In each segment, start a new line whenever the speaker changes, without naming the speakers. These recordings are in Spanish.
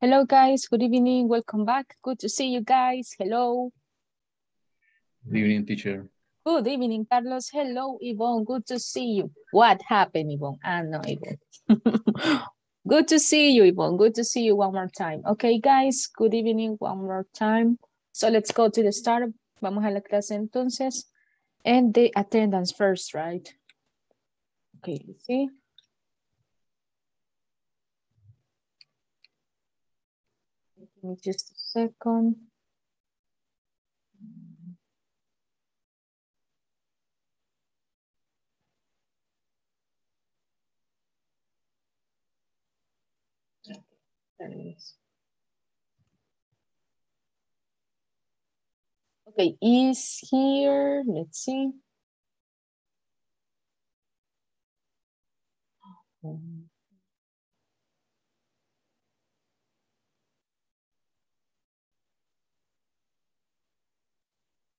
Hello, guys. Good evening. Welcome back. Good to see you guys. Hello.
Good evening, teacher.
Good evening, Carlos. Hello, Yvonne. Good to see you. What happened, Yvonne? Ah, no, Yvonne. Good to see you, Yvonne. Good to see you one more time. Okay, guys. Good evening one more time. So let's go to the start. Vamos a la clase entonces. And the attendance first, right? Okay, let's see. Me just a second. There it is. Okay, is here, let's see. Um,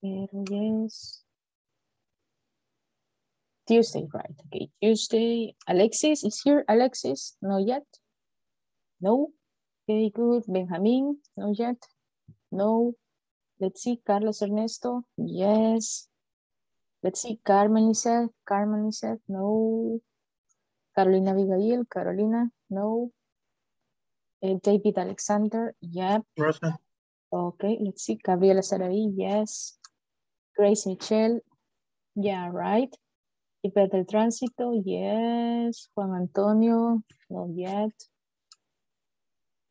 Yes. Tuesday, right? Okay, Tuesday. Alexis is here. Alexis, not yet. No. Okay, good. Benjamin, not yet. No. Let's see. Carlos Ernesto. Yes. Let's see. Carmen Lizeth. Carmen Lizeth. No. Carolina Abigail. Carolina. No. Uh, David Alexander. Yep.
Present.
Okay, let's see. Gabriela Saraí, yes. Grace Michelle, yeah, right. Ivette del Tránsito, yes. Juan Antonio, not yet.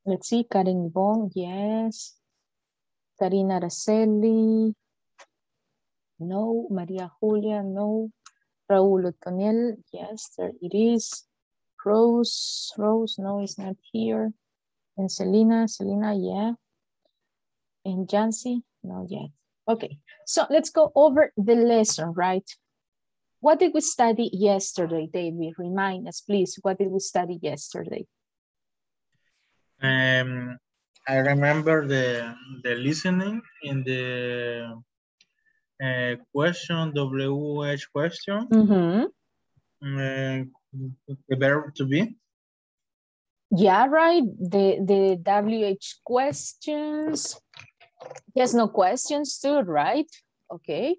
Let's see. Karen Yvonne, yes. Karina Araceli, no. Maria Julia, no. Raúl Otoniel, yes, there it is. Rose, Rose, no, it's not here. And Selena, Selena, yeah. And Jancy, not yet. Okay, so let's go over the lesson, right? What did we study yesterday, David? Remind us, please. What did we study yesterday?
Um, I remember the the listening in the uh, question WH question.
Mm-hmm.
uh, the verb to be.
Yeah, right. The the WH questions. Yes, no questions too, right? Okay.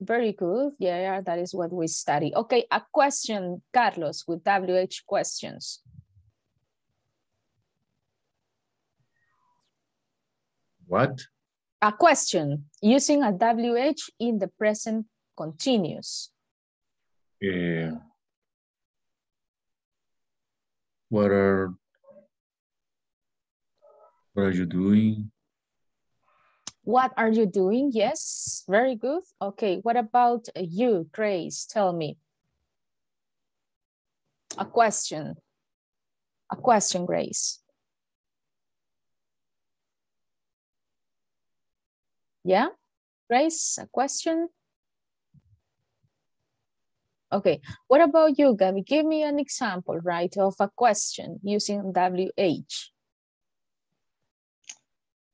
Very good. Yeah, yeah, that is what we study. Okay, a question, Carlos, with WH questions.
What?
A question using a WH in the present continuous.
Yeah. what are what are you doing?
What are you doing? Yes, very good. Okay, what about you, Grace? Tell me. A question. A question, Grace. Yeah, Grace, a question? Okay, what about you, Gabby? Give me an example, right, of a question using WH.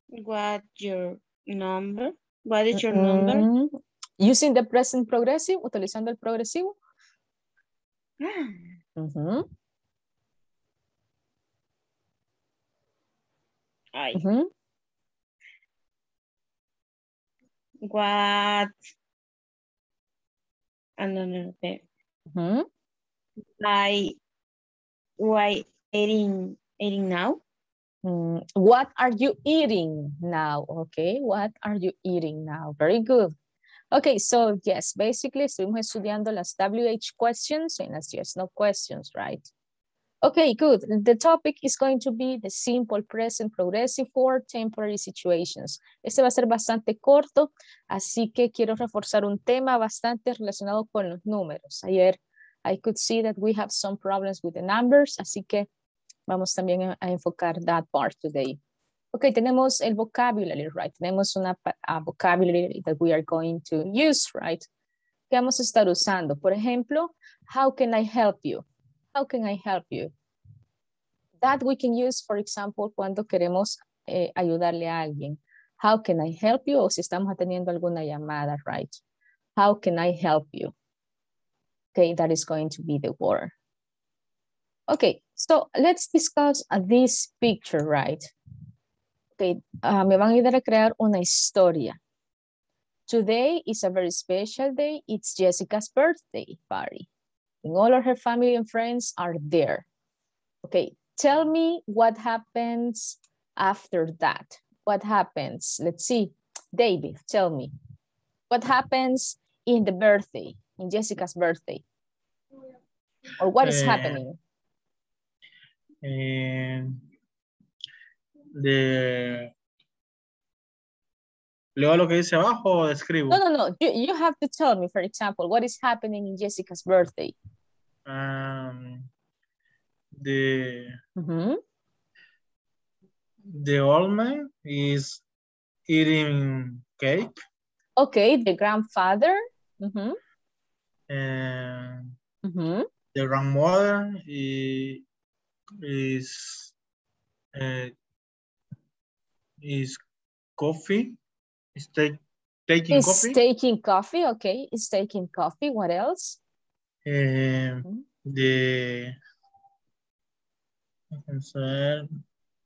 What your number? What is your number?
Mm, Using the present progressive, utilizando el progresivo. Ujú,
Ay,
ujú.
what? Ah, no, no, no, espera.
Ujú.
Why, why eating, eating now?
Mm, What are you eating now? Okay, what are you eating now? Very good. Okay, so yes, basically estuvimos estudiando las WH questions and las yes, no questions, right? Okay, good. The topic is going to be the simple present progressive for temporary situations. Este va a ser bastante corto, así que quiero reforzar un tema bastante relacionado con los números. Ayer I could see that we have some problems with the numbers, así que vamos también a, a enfocar that part today. Ok, tenemos el vocabulary, right? Tenemos una a vocabulary that we are going to use, right? ¿Qué vamos a estar usando? Por ejemplo, how can I help you? How can I help you? That we can use, for example, cuando queremos eh, ayudarle a alguien. How can I help you? O si estamos atendiendo alguna llamada, right? How can I help you? Okay, that is going to be the word. Okay, so let's discuss uh, this picture, right? Ok, ah, me van a ayudar a crear una historia. Today is a very special day. It's Jessica's birthday party. And all of her family and friends are there. Okay, tell me what happens after that. What happens? Let's see. David, tell me. What happens in the birthday, in Jessica's birthday? Or what is
Eh,
happening?
And de leo lo que dice abajo o describo.
No, no, no. You, you have to tell me, for example, what is happening in Jessica's birthday.
Um, the
Mhm.
the old man is eating cake
Okay, the grandfather. Mhm,
and
mhm.
the grandmother is uh, is coffee is take, taking
Is
coffee
taking coffee. Okay, is taking coffee. What else? Mhm.
the ver,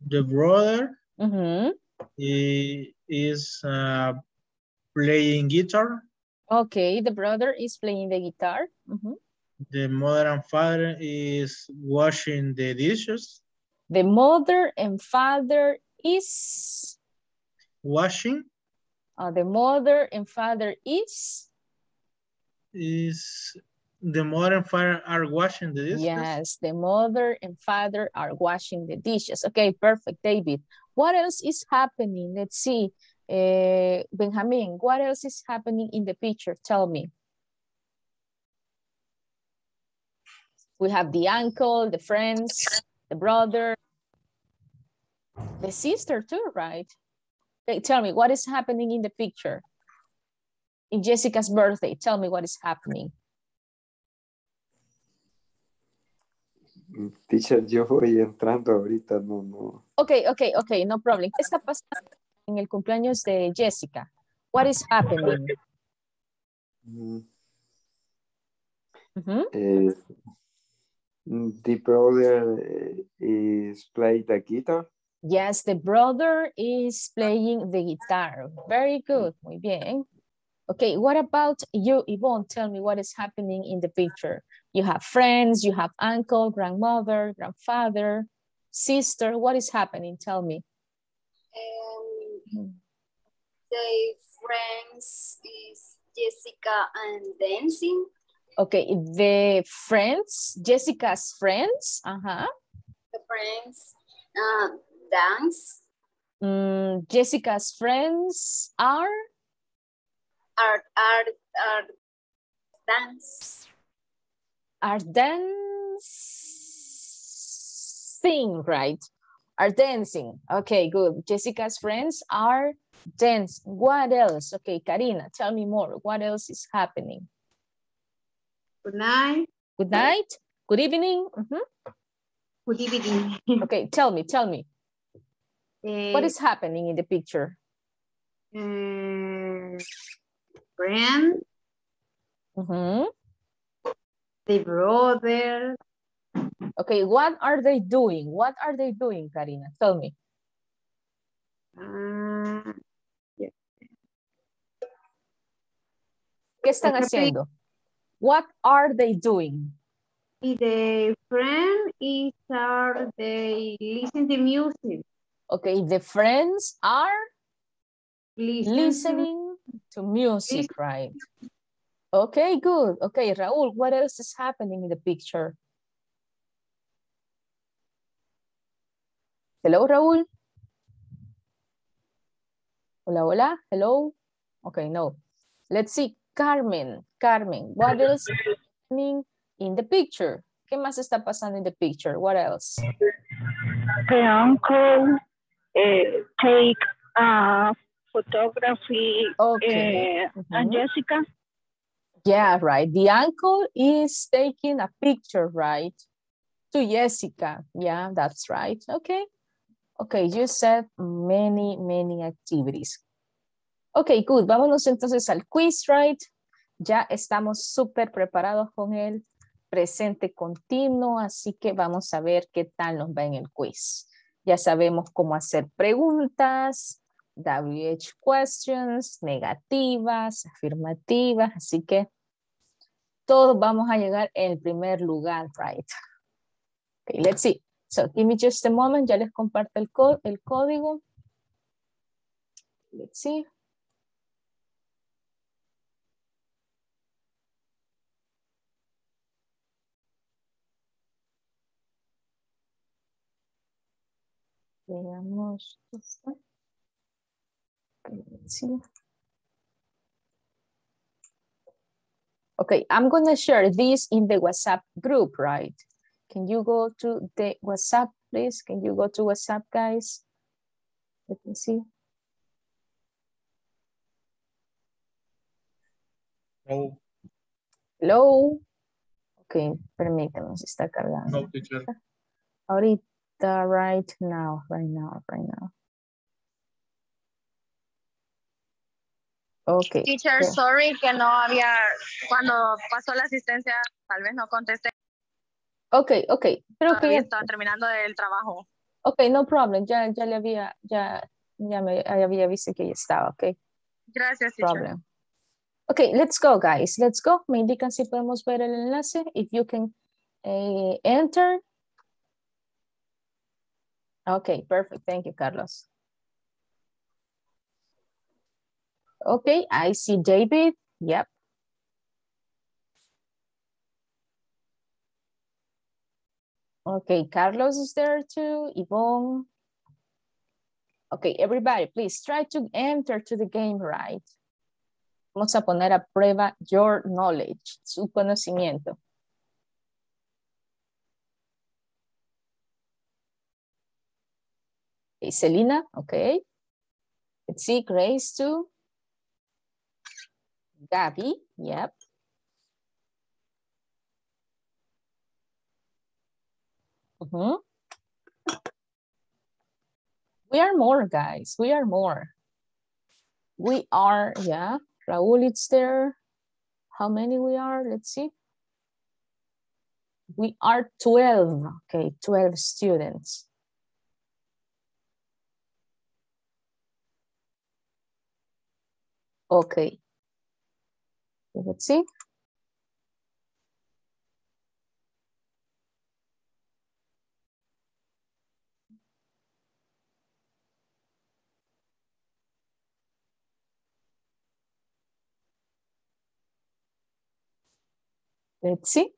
the brother
Mhm.
i- is uh, playing guitar
Okay, the brother is playing the guitar. Mhm.
The mother and father is washing the dishes
The mother and father is.
washing
uh, the mother and father is.
is the mother and father are washing the dishes
Yes, the mother and father are washing the dishes. Okay, perfect, David. What else is happening? Let's see. Uh, Benjamin, what else is happening in the picture? Tell me. We have the uncle, the friends, the brother, the sister too, right? Okay, tell me, what is happening in the picture? In Jessica's birthday, tell me what is happening.
Teacher, yo voy entrando ahorita, no, no.
Ok, ok, ok, no problem. ¿Qué está pasando en el cumpleaños de Jessica? What is happening?
Mm,
Ujú.
eh, the brother eh, is play the guitar.
Yes, the brother is playing the guitar. Very good, muy bien. Okay, what about you, Yvonne? Tell me what is happening in the picture. You have friends, you have uncle, grandmother, grandfather, sister. What is happening? Tell me.
And the friends is Jessica and dancing.
Okay, the friends, Jessica's friends. Uh-huh.
The friends uh, dance
Mm, Jessica's friends are
are are are dance.
are dancing, right? Are dancing. Okay, good. Jessica's friends are dancing. What else? Okay, Karina, tell me more. What else is happening?
Good night.
Good night. Good evening. Mhm.
Good evening.
Okay, tell me, tell me. What
Eh,
is happening in the picture?
eh, friend,
Mhm.
the brother,
Okay, what are they doing? What are they doing, Karina? Tell me.
ah,
¿Qué están haciendo? What are they doing?
the friend is are they listen to music.
Okay, the friends are
Listen,
listening to music, right? Okay, good. Okay, Raúl, what else is happening in the picture? Hello, Raúl. Hola, hola. Hello. Okay, no. Let's see. Carmen, Carmen, what else is happening in the picture? ¿Qué más está pasando in the picture? What else?
The uncle uh, take a photography
Okay.
uh, and
Mhm.
Jessica.
Yeah, right. The uncle is taking a picture, right? To Jessica. Yeah, that's right. Okay. Okay, you said many, many activities. Okay, good. Vámonos entonces al quiz, right? Ya estamos súper preparados con el presente continuo, así que vamos a ver qué tal nos va en el quiz. Ya sabemos cómo hacer preguntas, WH questions, negativas, afirmativas, así que todos vamos a llegar en primer lugar, right? Okay, let's see. So, give me just a moment, ya les comparto el, el código. Let's see. Veamos. Okay, I'm going to share this in the WhatsApp group, right? Can you go to the WhatsApp, please? Can you go to WhatsApp, guys? Let me see.
No,
Hello. Ok, permítame, se está cargando.
no, teacher.
Ahorita, right now, right now, right now. Ok.
Teacher,
so-
sorry que no había, cuando pasó la asistencia, tal vez no contesté,
Ok, ok. Creo que ya,
estaba terminando el trabajo.
ok, no problem. Ya, ya le había, ya, ya me había visto que ya estaba, ok.
Gracias, teacher.
problem. Okay, let's go, guys. Let's go. Me indican si podemos ver el enlace. If you can eh, enter. Okay, perfect. Thank you, Carlos. Okay, I see David. Yep. Okay, Carlos is there too. Yvonne. Okay, everybody, please try to enter to the game, right? Vamos a poner a prueba your knowledge, su conocimiento. Okay, Selena, okay. Let's see, Grace too. Gabby, yep. Mhm. We are more, guys. We are more. We are, yeah. Raul, it's there. How many we are? Let's see. We are 12. Okay, 12 students. Okay. Let's see. Let's see.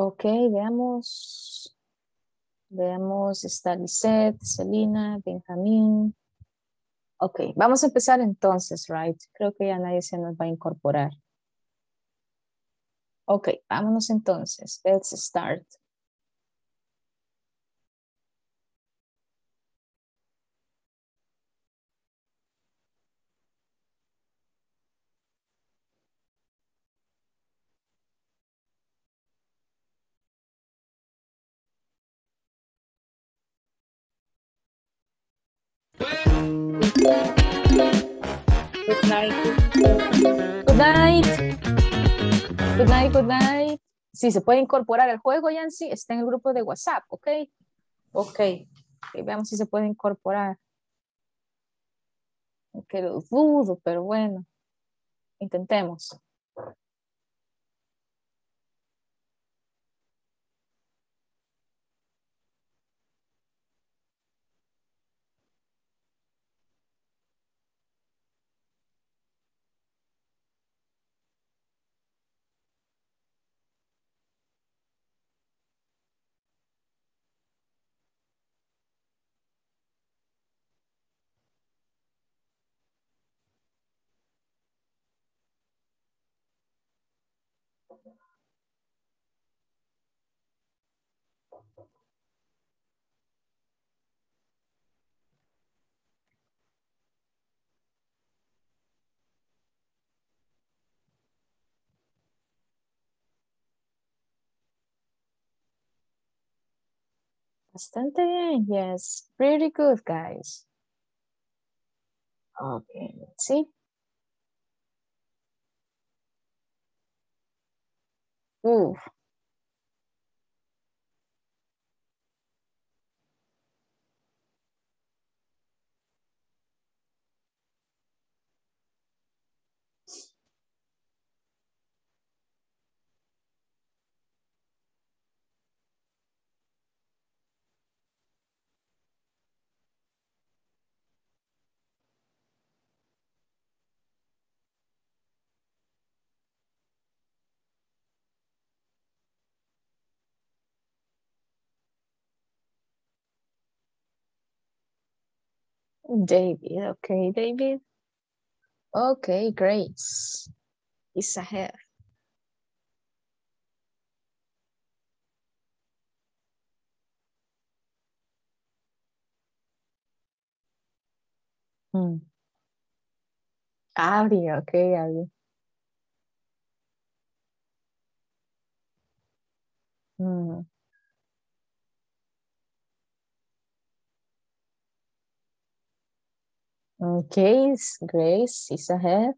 Ok, veamos. Veamos, está Lisette, Celina, Benjamín. Ok, vamos a empezar entonces, right? Creo que ya nadie se nos va a incorporar. Ok, vámonos entonces. Let's start. Si se puede incorporar al juego, Yancy, está en el grupo de WhatsApp, ¿ok? Ok. Veamos si se puede incorporar. Que lo dudo, pero bueno. Intentemos. Bastante bien, yes. Pretty good, guys. Okay, let's see. Ooh, David, okay, David. Okay, great. It's ahead. Hmm. Abby, okay, Abby. Hmm. Okay, Grace is ahead.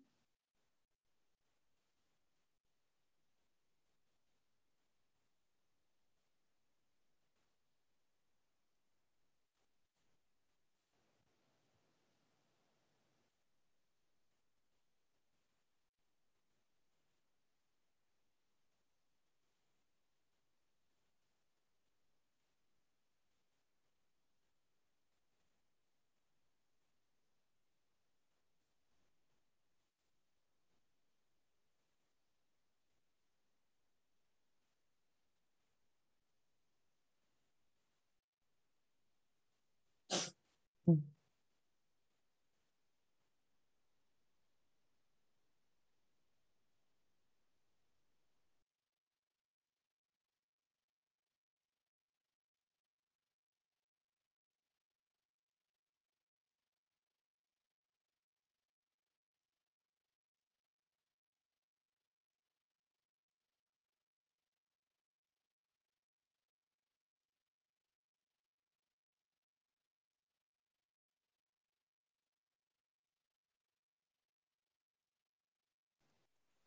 Mm.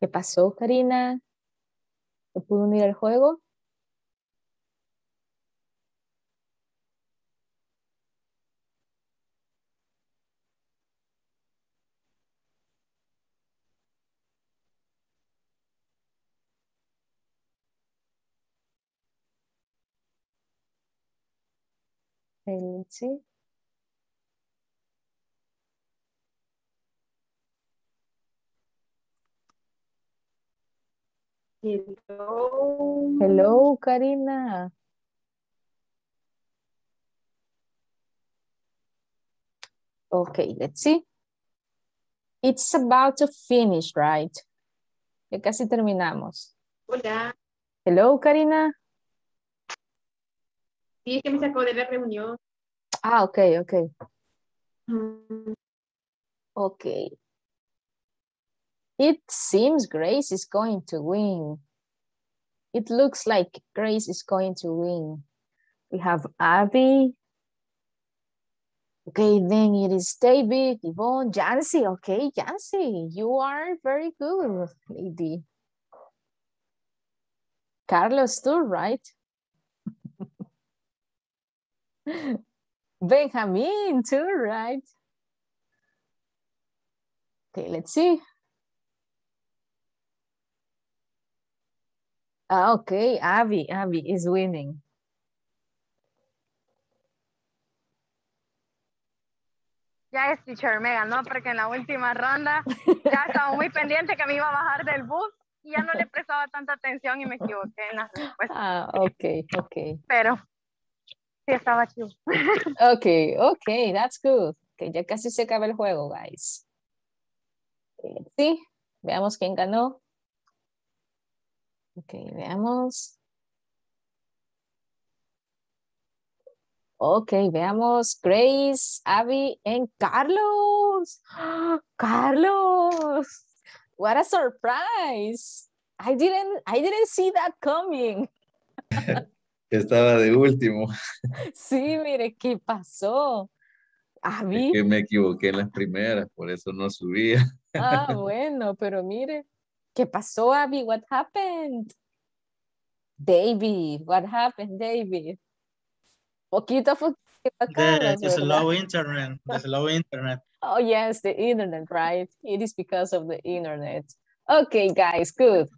¿Qué pasó, Karina? ¿No pudo unir el juego? El- sí.
Hello.
Hello, Karina. Okay, let's see. It's about to finish, right? Ya casi terminamos.
Hola.
Hello, Karina.
Sí, es que me sacó de la reunión.
Ah, ok, ok.
Mm,
Okay. It seems Grace is going to win. It looks like Grace is going to win. We have Abby. Okay, then it is David, Yvonne, Jancy. Okay, Jancy, you are very good, lady. Carlos too, right? Benjamin too, right? Okay, let's see. Ah, okay, Abby, Abby is winning.
Ya es teacher, me ganó porque en la última ronda ya estaba muy pendiente que me iba a bajar del bus y ya no le prestaba tanta atención y me equivoqué en las respuestas.
Ah, okay, okay.
Pero sí estaba chido.
Okay, okay, that's good. Okay, ya casi se acaba el juego, guys. Let's see. Veamos quién ganó. Okay, veamos. Ok, veamos. Grace, Abby, and Carlos. Carlos. What a surprise. I didn't, I didn't see that coming.
Estaba de último.
Sí, mire, ¿qué pasó? Abby.
Es que me equivoqué en las primeras, por eso no subía.
Ah, bueno, pero mire, ¿qué pasó, Abby? What happened? David, what happened, David? Poquito a poquito,
The,
Carlos,
the
¿verdad?
slow internet, the slow internet.
Oh, yes, the internet, right? It is because of the internet. Okay, guys, good.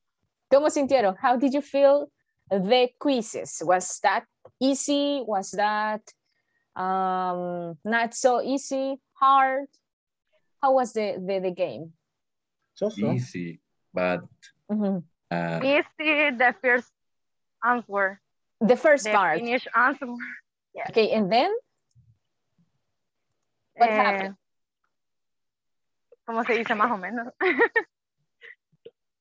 ¿Cómo sintieron? How did you feel the quizzes? Was that easy? Was that um, not so easy? Hard? How was the, the, the game?
So, so.
Easy, but
Mhm.
uh,
the first answer.
The first
The
part.
finish answer.
Okay, and then? What
Eh,
happened?
¿Cómo se dice más o menos?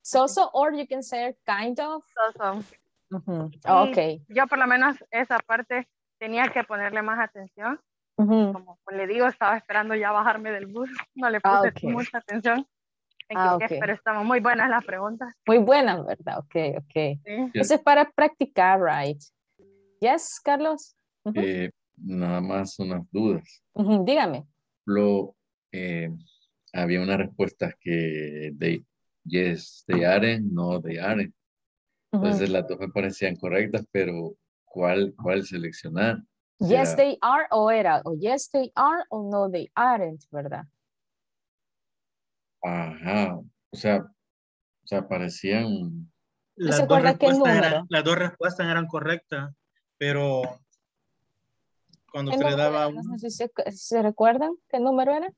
So-so, or you can say kind of?
So, so.
Mhm.
Sí.
Okay.
Yo por lo menos esa parte tenía que ponerle más atención.
Mhm.
Como le digo, estaba esperando ya bajarme del bus. No le
Ah,
puse
ok.
mucha atención. Me
Ah,
equivoqué,
ok.
Pero estaban muy buenas las preguntas.
Muy buena, ¿verdad? Okay, okay.
sí.
Eso es para practicar, right? Yes, Carlos?
Eh, nada más unas dudas.
Dígame.
Lo, eh, había unas respuestas que de yes, they aren't, no, they aren't.
Ujú.
Entonces las dos me parecían correctas, pero ¿cuál, cuál seleccionar?
Yes,
sea-
they are o era, o yes, they are o no, they aren't, ¿verdad?
Ajá, o sea, o sea, parecían,
Las
se
dos, respuestas eran, las dos respuestas eran correctas, pero cuando
¿Qué
usted le daba
era? No sé si se, si se recuerdan qué número era.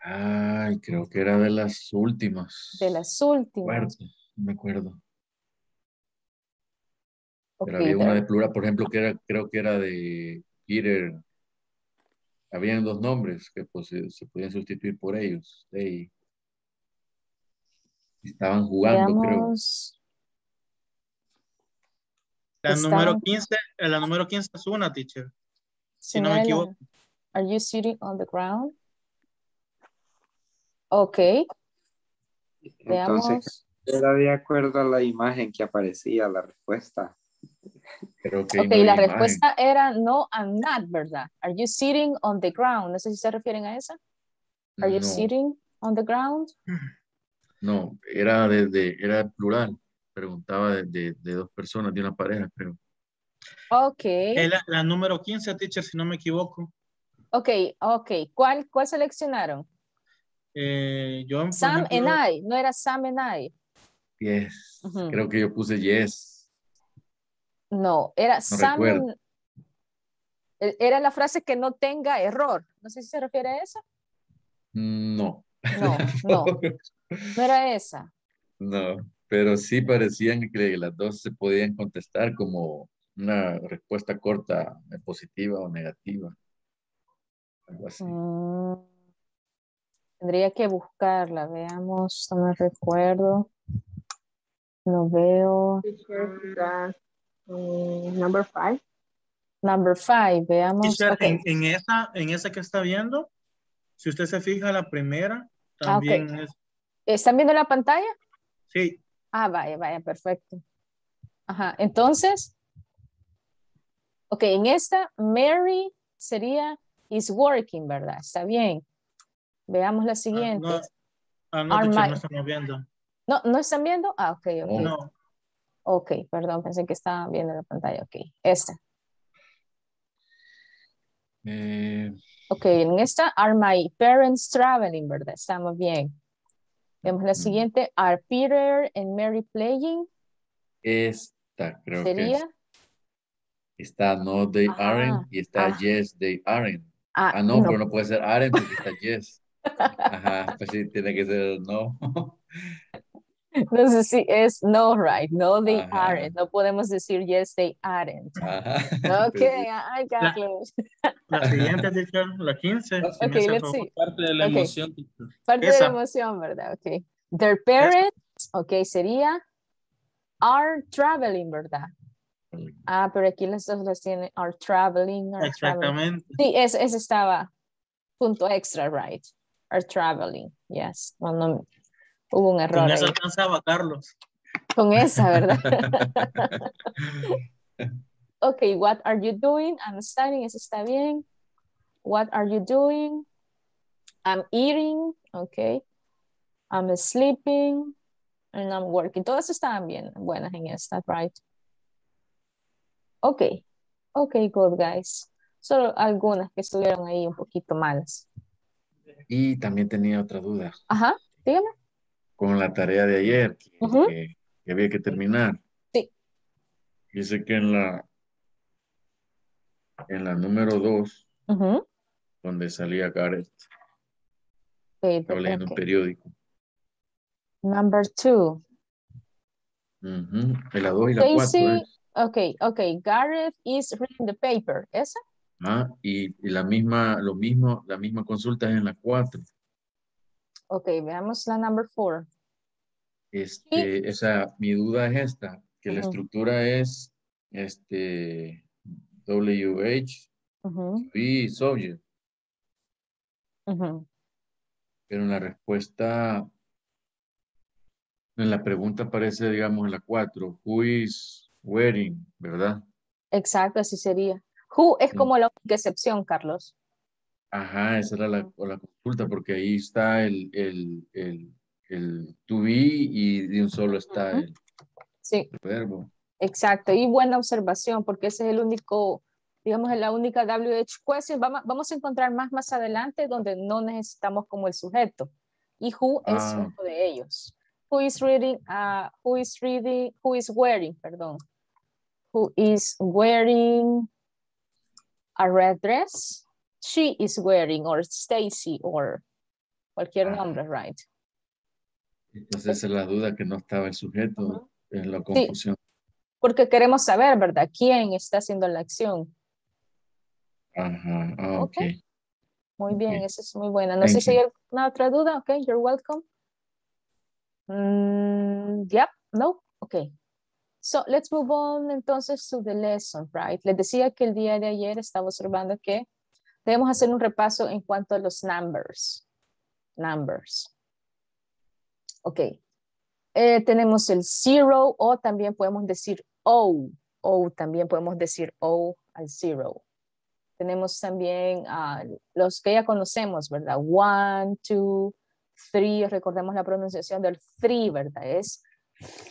ay, creo que era de las últimas.
De las últimas.
no me acuerdo. Pero había una de plural, por ejemplo, que era, creo que era de Peter. Habían dos nombres que pues, se, se podían sustituir por ellos. They- estaban jugando, creo.
veamos.
la número 15, eh, la número 15 es una, teacher. Si no me equivoco.
Are you sitting on the ground? Ok,
Entonces, era de acuerdo a la imagen que aparecía la respuesta.
Creo que
Ok,
no
la
imagen.
respuesta era no, I'm not, ¿verdad? Are you sitting on the ground? No sé si se refieren a esa. Are you
No,
sitting on the ground?
no, era de, de- era plural. Preguntaba de, de- de dos personas, de una pareja, creo.
Ok,
La, la número 15, teacher, si no me equivoco.
ok, ok. ¿Cuál, cuál seleccionaron?
Eh, yo,
Sam
ejemplo,
and I. No era Sam and I.
Yes. Creo que yo puse yes.
No, era Sam e- Era la frase que no tenga error. No sé si se refiere a esa.
No.
No, no, no era esa.
No, pero sí parecían que las dos se podían contestar como una respuesta corta, positiva o negativa. Algo así.
Mm, Tendría que buscarla, veamos, no me recuerdo. No veo.
Number five.
Number five, veamos.
teacher,
ok.
en, en esa, en esa que está viendo, si usted se fija, la primera
Ah,
también es,
¿Están viendo la pantalla?
sí,
Ah, vaya, vaya, perfecto. Ajá, entonces, ok, en esta, Mary sería is working, ¿verdad? Está bien. Veamos la siguiente.
no, ah, no, teacher,
my-
no estamos viendo.
No, ¿no están viendo? Ah, ok, ok.
No,
Ok, perdón, pensé que estaban viendo la pantalla. Ok, esta.
Eh,
Ok, en esta, are my parents traveling, ¿verdad? Estamos bien. Vemos la
Ujú.
siguiente, are Peter and Mary playing?
esta creo que
Sería,
es. Está no, they
Ah,
aren't y está
ah.
yes, they aren't.
ah,
Ah, no,
no.
pero no puede ser aren't porque está yes. Ajá, pues sí, tiene que ser no.
Entonces sí, es no, right? No, they
Ajá.
aren't. No podemos decir yes, they aren't.
Ajá.
Ok,
sí.
I got you.
la siguiente, teacher, la 15. si me
Ok,
hace
let's see.
Parte de la emoción.
Parte de la emoción, ¿verdad? Ok. Their parents, ok, sería are traveling, ¿verdad? Ah, pero aquí las dos las tiene are traveling, are traveling.
Exactamente.
Sí, ese, ese estaba punto extra, right? Are traveling, yes. No, no, hubo un error
Con
ahí.
eso alcanzaba Carlos.
Con esa, ¿verdad? ok, what are you doing? I'm studying, eso está bien. What are you doing? I'm eating, ok. I'm sleeping and I'm working. Todas estaban bien, buenas en esta, right? Ok, ok, good guys. Solo algunas que estuvieron ahí un poquito malas.
Y también tenía otra duda
Ajá, dígame.
Con la tarea de ayer que,
Ujú.
que- que había que terminar.
Sí.
Dice que en la, en la número dos,
Ujú.
donde salía Gareth, estaba leyendo un periódico.
Number two.
Ujú, En la dos y la ¿eh?
ok, ok. Gareth is reading the paper. ¿Esa?
Ah, y, y la misma, lo mismo, la misma consulta es en la cuatro.
Ok, veamos la number four.
Este, esa, mi duda es esta, que la estructura es este WH
Ujú,
y subject, pero en la respuesta, en la pregunta aparece, digamos, en la 4, who is wearing, ¿verdad?
Exacto, así sería. Who es como la única excepción, Carlos.
Ajá, esa era la, la consulta, porque ahí está el, el, el, el to be y de un solo está
Ujú.
el
Sí,
verbo.
exacto. Y buena observación, porque ese es el único, digamos, es la única WH question. Vamos, vamos a encontrar más más adelante donde no necesitamos como el sujeto. Y who es
Ah.
uno de ellos. Who is reading, uh, who is reading, who is wearing, perdón. Who is wearing a red dress? She is wearing, or Stacy, or cualquier
Ah.
nombre, right?
Entonces esa es la duda que no estaba el sujeto, en la confusión.
Porque queremos saber, ¿verdad? ¿Quién está haciendo la acción?
Ajá, ah,
Ok.
ok.
Muy bien,
Ok.
esa es muy buena. No sé si hay alguna otra duda. Ok, you're welcome. Mm, yep, no, ok. So, let's move on entonces to the lesson, right? Les decía que el día de ayer estaba observando que debemos hacer un repaso en cuanto a los numbers. Numbers. Ok. Eh, tenemos el zero o también podemos decir O. O también podemos decir O al zero. Tenemos también ah, los que ya conocemos, ¿verdad? One, two, three. Recordemos la pronunciación del three, ¿verdad? Es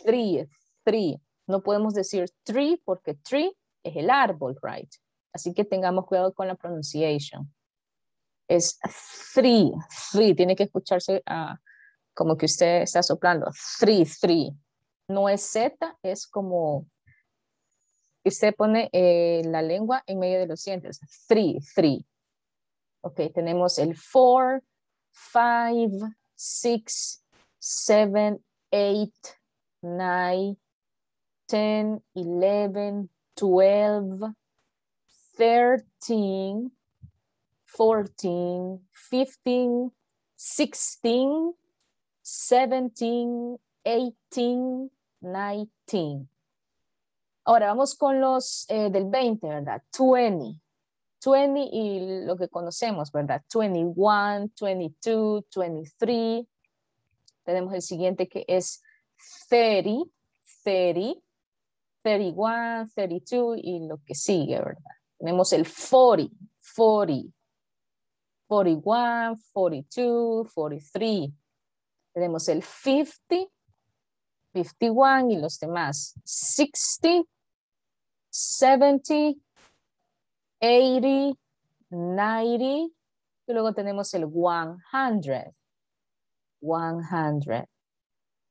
three, three. No podemos decir tree porque tree es el árbol, right? Así que tengamos cuidado con la pronunciación. Es three, three. Tiene que escucharse ah, como que usted está soplando. Three, three. No es Z, es como y usted pone eh, la lengua en medio de los dientes. Three, three. Ok, tenemos el four, five, six, seven, eight, nine, ten, eleven, twelve, thirteen, fourteen, fifteen, sixteen, seventeen, eighteen, nineteen. Ahora vamos con los eh, del 20, ¿verdad? 20. 20 y lo que conocemos, ¿verdad? 21, 22, 23. Tenemos el siguiente que es 30, 30, 31, 32 y lo que sigue, ¿verdad? Tenemos el 40, 40, 41, 42, 43. Tenemos el 50, 51 y los demás. 60, 70, 80, 90 y luego tenemos el 100. 100.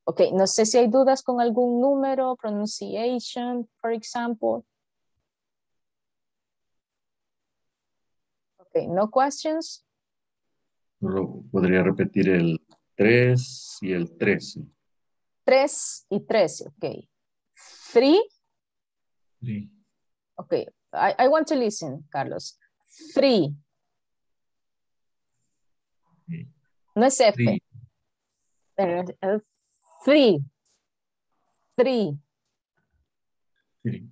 Ok, no sé si hay dudas con algún número, pronunciation, for example. Ok, no questions.
Solo podría repetir el 3 y el 13.
3 y 13, ok. 3,
Sí.
ok. I, I want to listen, Carlos. 3.
Sí.
No es F.
Sí.
3. 3.
Sí.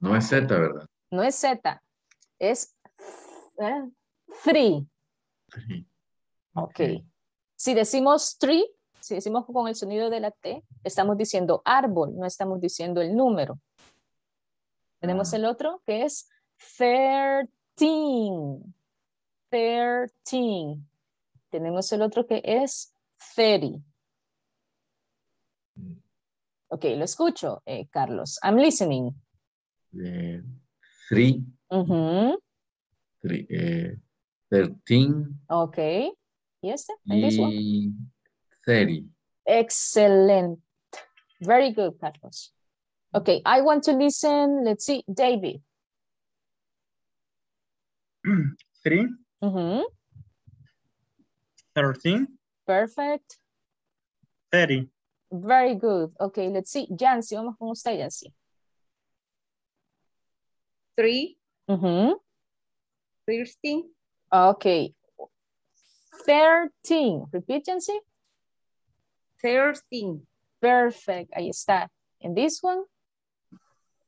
No es Z, ¿verdad?
No es Z. Es 3.
Sí.
Ok. Si decimos tree, si decimos con el sonido de la T, estamos diciendo árbol, no estamos diciendo el número. Tenemos
Ah.
el otro que es 13. 13. Tenemos el otro que es 30. Ok, lo escucho, eh, Carlos. I'm listening.
eh, three,
Mhm.
three, eh, 13
Okay. Yes. And this one?
30.
Excellent. Very good, Carlos. Okay, I want to listen. Let's see, David.
Three,
Mhm.
13,
Perfect.
30.
Very good. Okay, let's see. Yancy, vamos con usted, Yancy.
Three,
Mhm.
thirteen,
Okay. 13. Repeat, Yancy.
thirteen,
Perfect. Ahí está. And this one?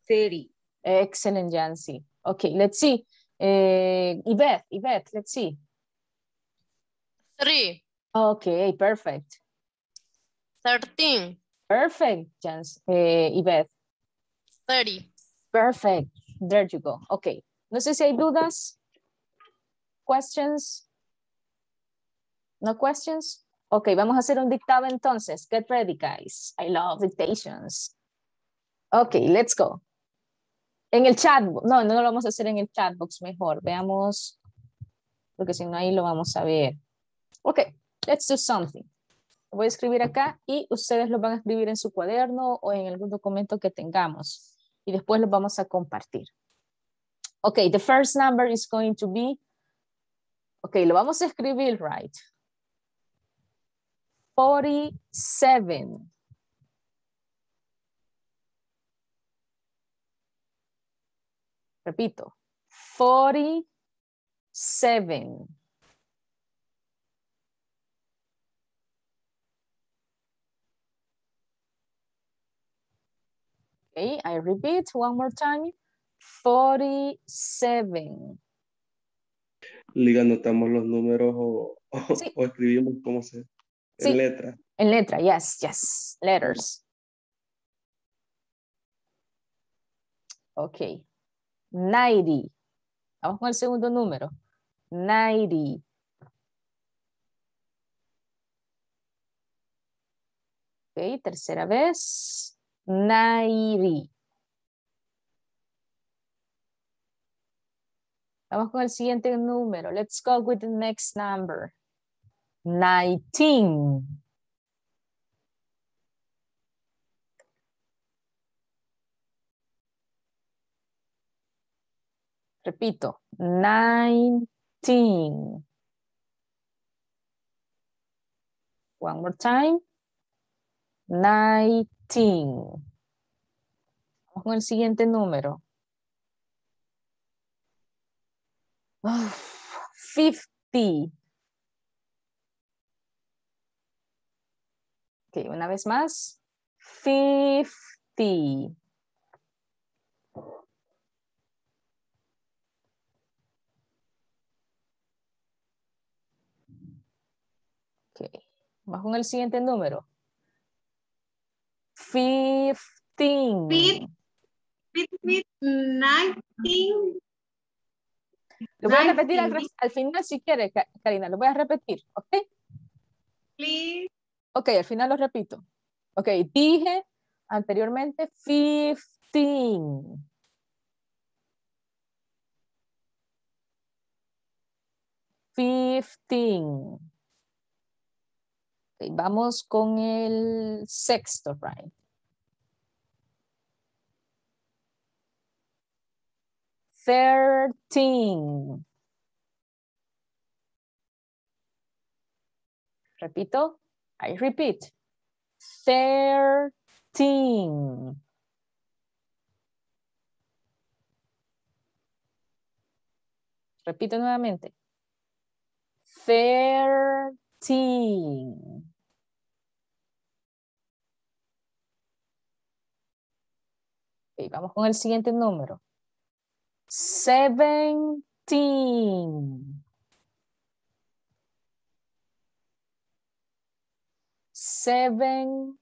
thirty,
Excellent, Yancy. Okay, let's see. Eh, Yvette, Yvette, let's see.
Three,
Okay, perfect.
thirteen,
Perfect, Jans, eh, Yvette.
thirty.
Perfect. There you go. Okay. No sé si hay dudas. Questions? No questions? Ok, vamos a hacer un dictado entonces. Get ready, guys. I love dictations. Ok, let's go. En el chat, no, no lo vamos a hacer en el chat box mejor. Veamos, porque si no ahí lo vamos a ver. Ok, let's do something. Voy a escribir acá y ustedes lo van a escribir en su cuaderno o en algún documento que tengamos. Y después los vamos a compartir. Ok, the first number is going to be, ok, lo vamos a escribir, right? 47. Repito, 47. Okay, I repeat one more time. 47.
Liga, anotamos los números o, o-
Sí.
o escribimos como se
Sí.
en letra.
En letra, yes, yes, letters. Ok. 90. Vamos con el segundo número. 90. Ok, tercera vez. 90. Vamos con el siguiente número. Let's go with the next number. 19. Repito, 19. One more time. 19. Vamos con el siguiente número. Ah, 50. Ok, una vez más. 50. Ok, vamos con el siguiente número. 15.
Fif- fif- fif- Nineteen.
Lo voy a repetir al, final si quiere, Ka- Karina, lo voy a repetir, ¿ok?
Please.
Ok, al final lo repito. Ok, dije anteriormente 15. Fifteen. Ok, vamos con el sexto, right? Thirteen. Repito, I repeat. Thirteen. Repito nuevamente. Thirteen. Ok, vamos con el siguiente número. Seventeen. Seventeen.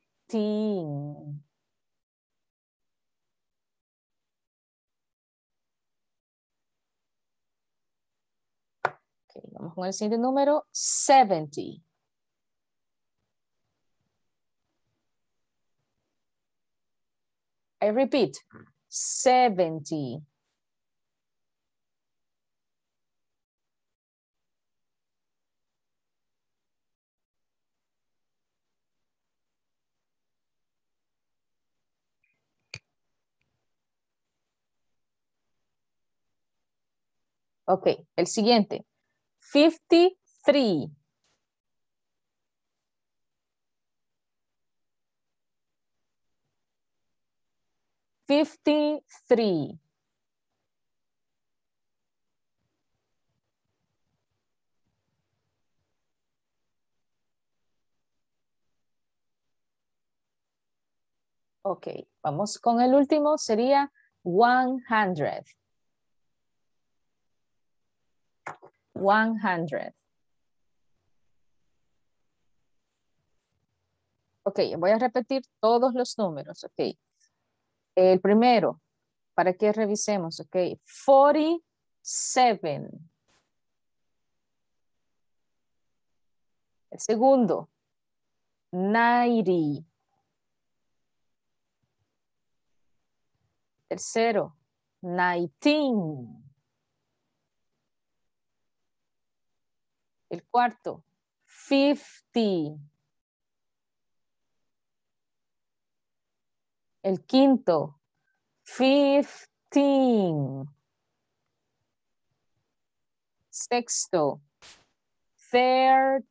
Ok, vamos con el siguiente número. Seventy. I repeat. 70. Ok, el siguiente. 53. Fifty-three. Vamos con el último, sería one hundred. One hundred. Ok, voy a repetir todos los números, ok. El primero, para que revisemos, ok. 47. El segundo, 90. Tercero, 19. El cuarto, 50. El quinto, 15. Sexto, 13.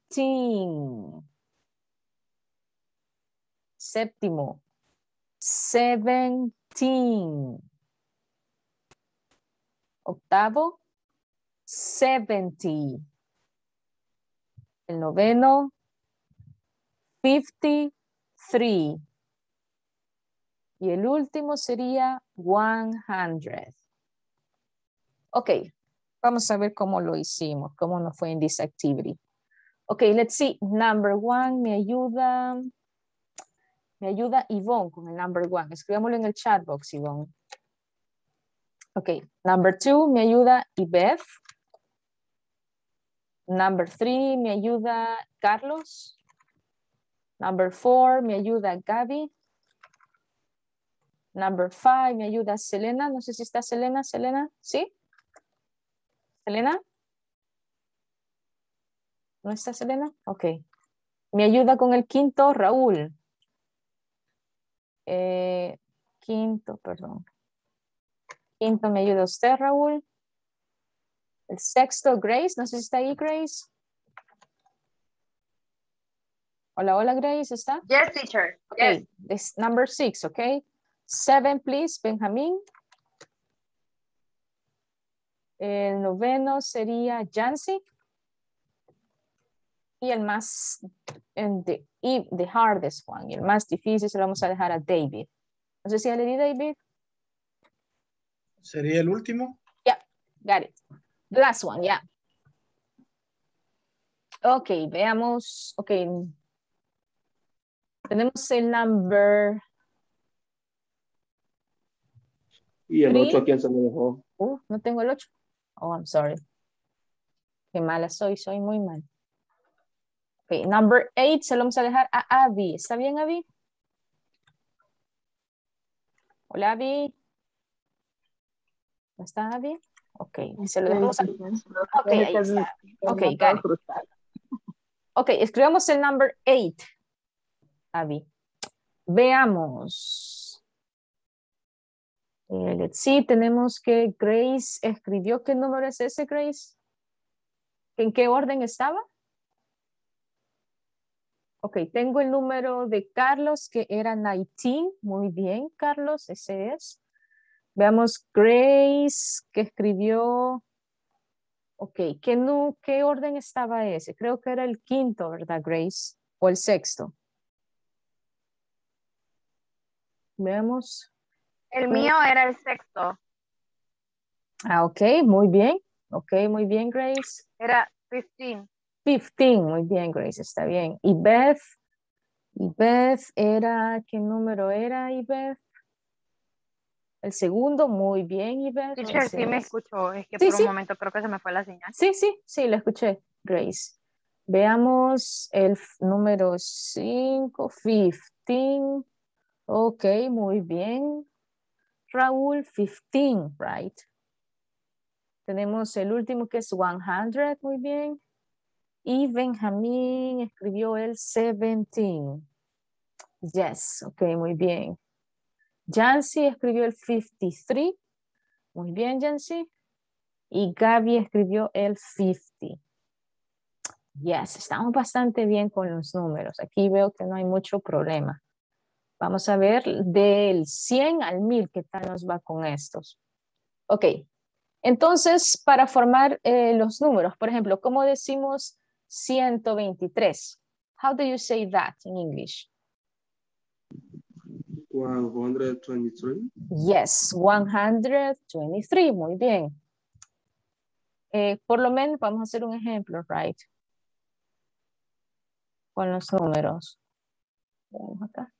Séptimo, 17. Octavo, 70. El noveno, 53. Y el último sería 100. Ok, vamos a ver cómo lo hicimos, cómo nos fue en this activity. Ok, let's see. Number one me ayuda, me ayuda Yvonne con el number one. Escribámoslo en el chat box, Yvonne. Ok, number two me ayuda Ibeth. Number three me ayuda Carlos. Number four me ayuda Gaby. Number five, me ayuda Selena. No sé si está Selena. Selena, ¿sí? Selena. ¿No está Selena? Ok. Me ayuda con el quinto, Raúl. Eh, quinto, perdón. Quinto, me ayuda usted, Raúl. El sexto, Grace. No sé si está ahí, Grace. Hola, hola, Grace, ¿está?
Yes, teacher.
Okay, this number six, okay? Seven, please, Benjamín. El noveno sería Jancy. Y el más, en the, y the hardest one, y el más difícil se lo vamos a dejar a David. No sé si ya le di David.
¿Sería el último?
Yeah, got it. Last one, yeah. Ok, veamos. Ok. Tenemos el number
Y el
Three.
8 a quién se me dejó.
Uh, no tengo el 8. Oh, I'm sorry. Qué mala soy, soy muy mal. Ok, number 8 se lo vamos a dejar a Abby. ¿Está bien, Abby? Hola, Abby. ¿No está Abby? Ok, se lo dejamos a... Ok, ahí está. Ok, got it. Ok, escribamos el number 8. Abby. Veamos. Eh, let's see, tenemos que Grace escribió. ¿Qué número es ese, Grace? ¿En qué orden estaba? Ok, tengo el número de Carlos que era 19. Muy bien, Carlos, ese es. Veamos Grace que escribió. Ok, ¿qué, nu ¿qué orden estaba ese? Creo que era el quinto, ¿verdad, Grace? O el sexto. Veamos.
El mío era el sexto.
Ah, ok, muy bien. Ok, muy bien, Grace.
Era 15.
15, muy bien, Grace, está bien. Y Beth, y Beth era, ¿qué número era, y Beth? El segundo, muy bien, y Beth.
Teacher, sí me
es.
escuchó. Es que
Sí,
por un
sí.
momento creo que se me fue la señal.
Sí, sí, sí, lo escuché, Grace. Veamos el número 5, 15. Ok, muy bien. Raúl, 15, right? Tenemos el último que es 100, muy bien. Y Benjamín escribió el 17. Yes, ok, muy bien. Jancy escribió el 53. Muy bien, Jancy. Y Gaby escribió el 50. Yes, estamos bastante bien con los números. Aquí veo que no hay mucho problema. Vamos a ver del 100 al 1000 qué tal nos va con estos. Ok, entonces para formar eh, los números, por ejemplo, ¿cómo decimos 123? How do you say that in English?
123.
Yes, 123, muy bien. Eh, por lo menos vamos a hacer un ejemplo, right? Con los números. Veamos acá.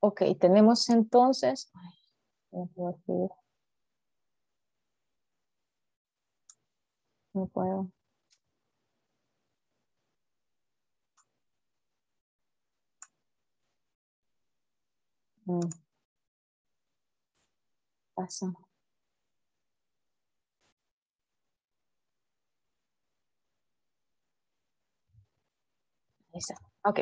Ok, tenemos entonces. no puedo. No puedo. Mm. Pasa. Ok.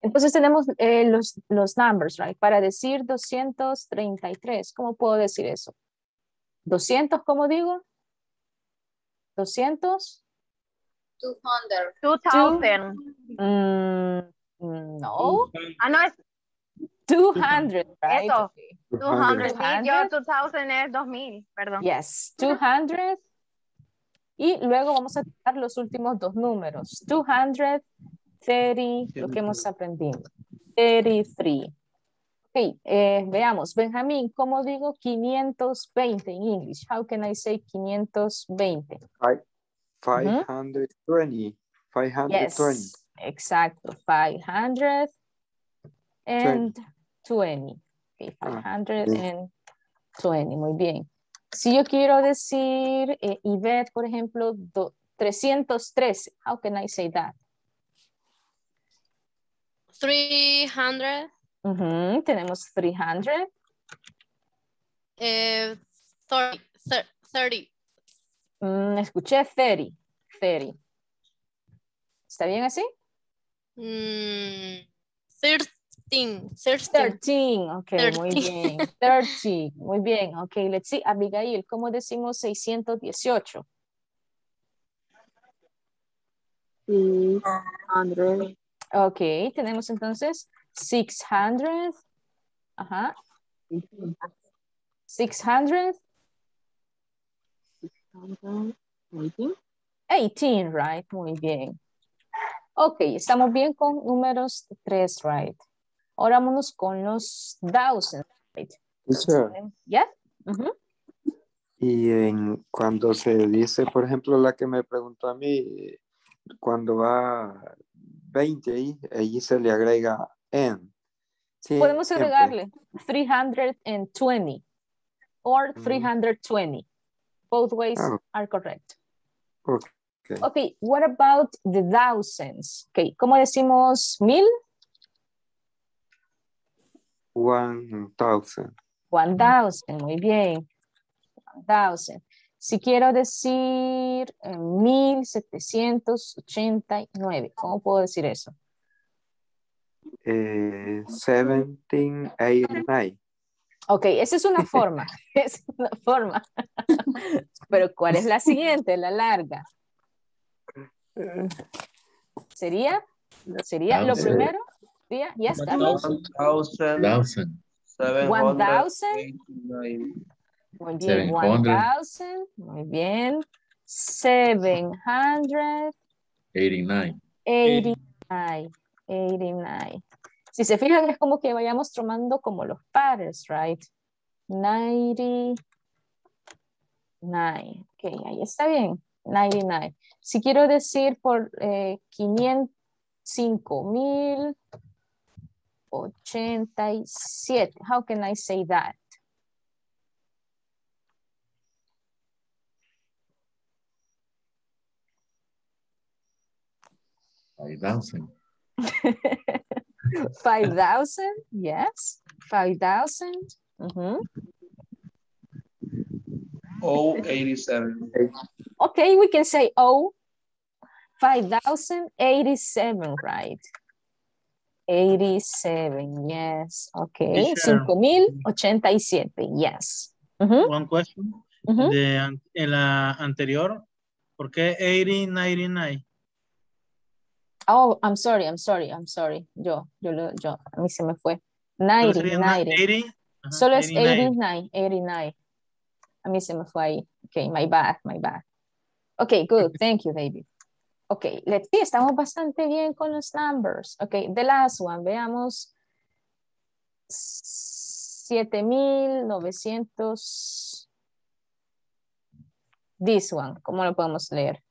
Entonces tenemos eh, los, los numbers, right? Para decir 233, ¿cómo puedo decir eso? 200, ¿cómo digo? 200.
200.
2000.
Mm, no.
Ah, no, es
200, right?
Eso.
Okay.
200. Sí, yo
200.
2000 es 2000, perdón.
Yes, 200. Y luego vamos a dar los últimos dos números. 230, lo que hemos aprendido. 33. Ok, eh, veamos. Benjamín, ¿cómo digo 520 en English? How can I say 520?
Five, 520. 520.
Yes, exacto. 500 and 20. Okay,
Ah,
520, muy bien. Si yo quiero decir, eh, Yvette, por ejemplo, do- 313, how can I say that?
300,
Ujú, tenemos 300.
eh, 30, thir- 30,
Mm, escuché 30, 30. ¿Está bien así?
mm, 13, 13,
13, ok, muy
13.
bien. 30, muy bien. Ok, let's see. Abigail, ¿cómo decimos 618?
600.
Ok, tenemos entonces 600. Ajá. 600.
618.
18, right? Muy bien. Ok, estamos bien con números 3, right? Ahora vámonos con los thousands, right?
Teacher,
¿Ya? Ujú.
Y en, cuando se dice, por ejemplo, la que me preguntó a mí, cuando va 20 ahí, ahí se le agrega en. Sí,
Podemos
siempre.
agregarle 320 or
Mm.
320. Both ways
Ah,
are correct.
ok.
Ok, what about the thousands? Ok, ¿cómo decimos mil?
1000.
One thousand, muy bien. One thousand. Si quiero decir eh, 1789, ¿cómo puedo decir eso?
Eh, 1789.
Ok, esa es una forma, es una forma. Pero ¿cuál es la siguiente, la larga? ¿Sería? ¿Sería lo
Thousand.
primero? ¿Sería? Yes, Carlos.
1000,
Thousand.
789.
Muy bien,
700.
1000. Muy bien. 789.
89.
89. 89. Si se fijan, es como que vayamos tomando como los pares, right? 99. Ok, ahí está bien. 99. Si quiero decir por eh, 505,087, how can I say that?
Five thousand.
5,000, yes. 5,000. Mhm.
Oh, 87.
Okay, we can say oh, 5,087, right? 87, yes. Okay,
Teacher.
5,087, yes. Mhm,
One question.
mhm.
De, an- en la anterior, ¿por qué 80, 99?
Oh, I'm sorry, I'm sorry, I'm sorry. Yo, yo, yo, a mí se me fue.
Solo
90,
sería
90.
80. Ajá,
Solo es
89.
89, 89. A mí se me fue ahí. Ok, my bad, my bad. Ok, good. Thank you, David. Ok, let's see. Estamos bastante bien con los numbers. Ok, the last one. Veamos. 7,900. This one. ¿Cómo lo podemos leer?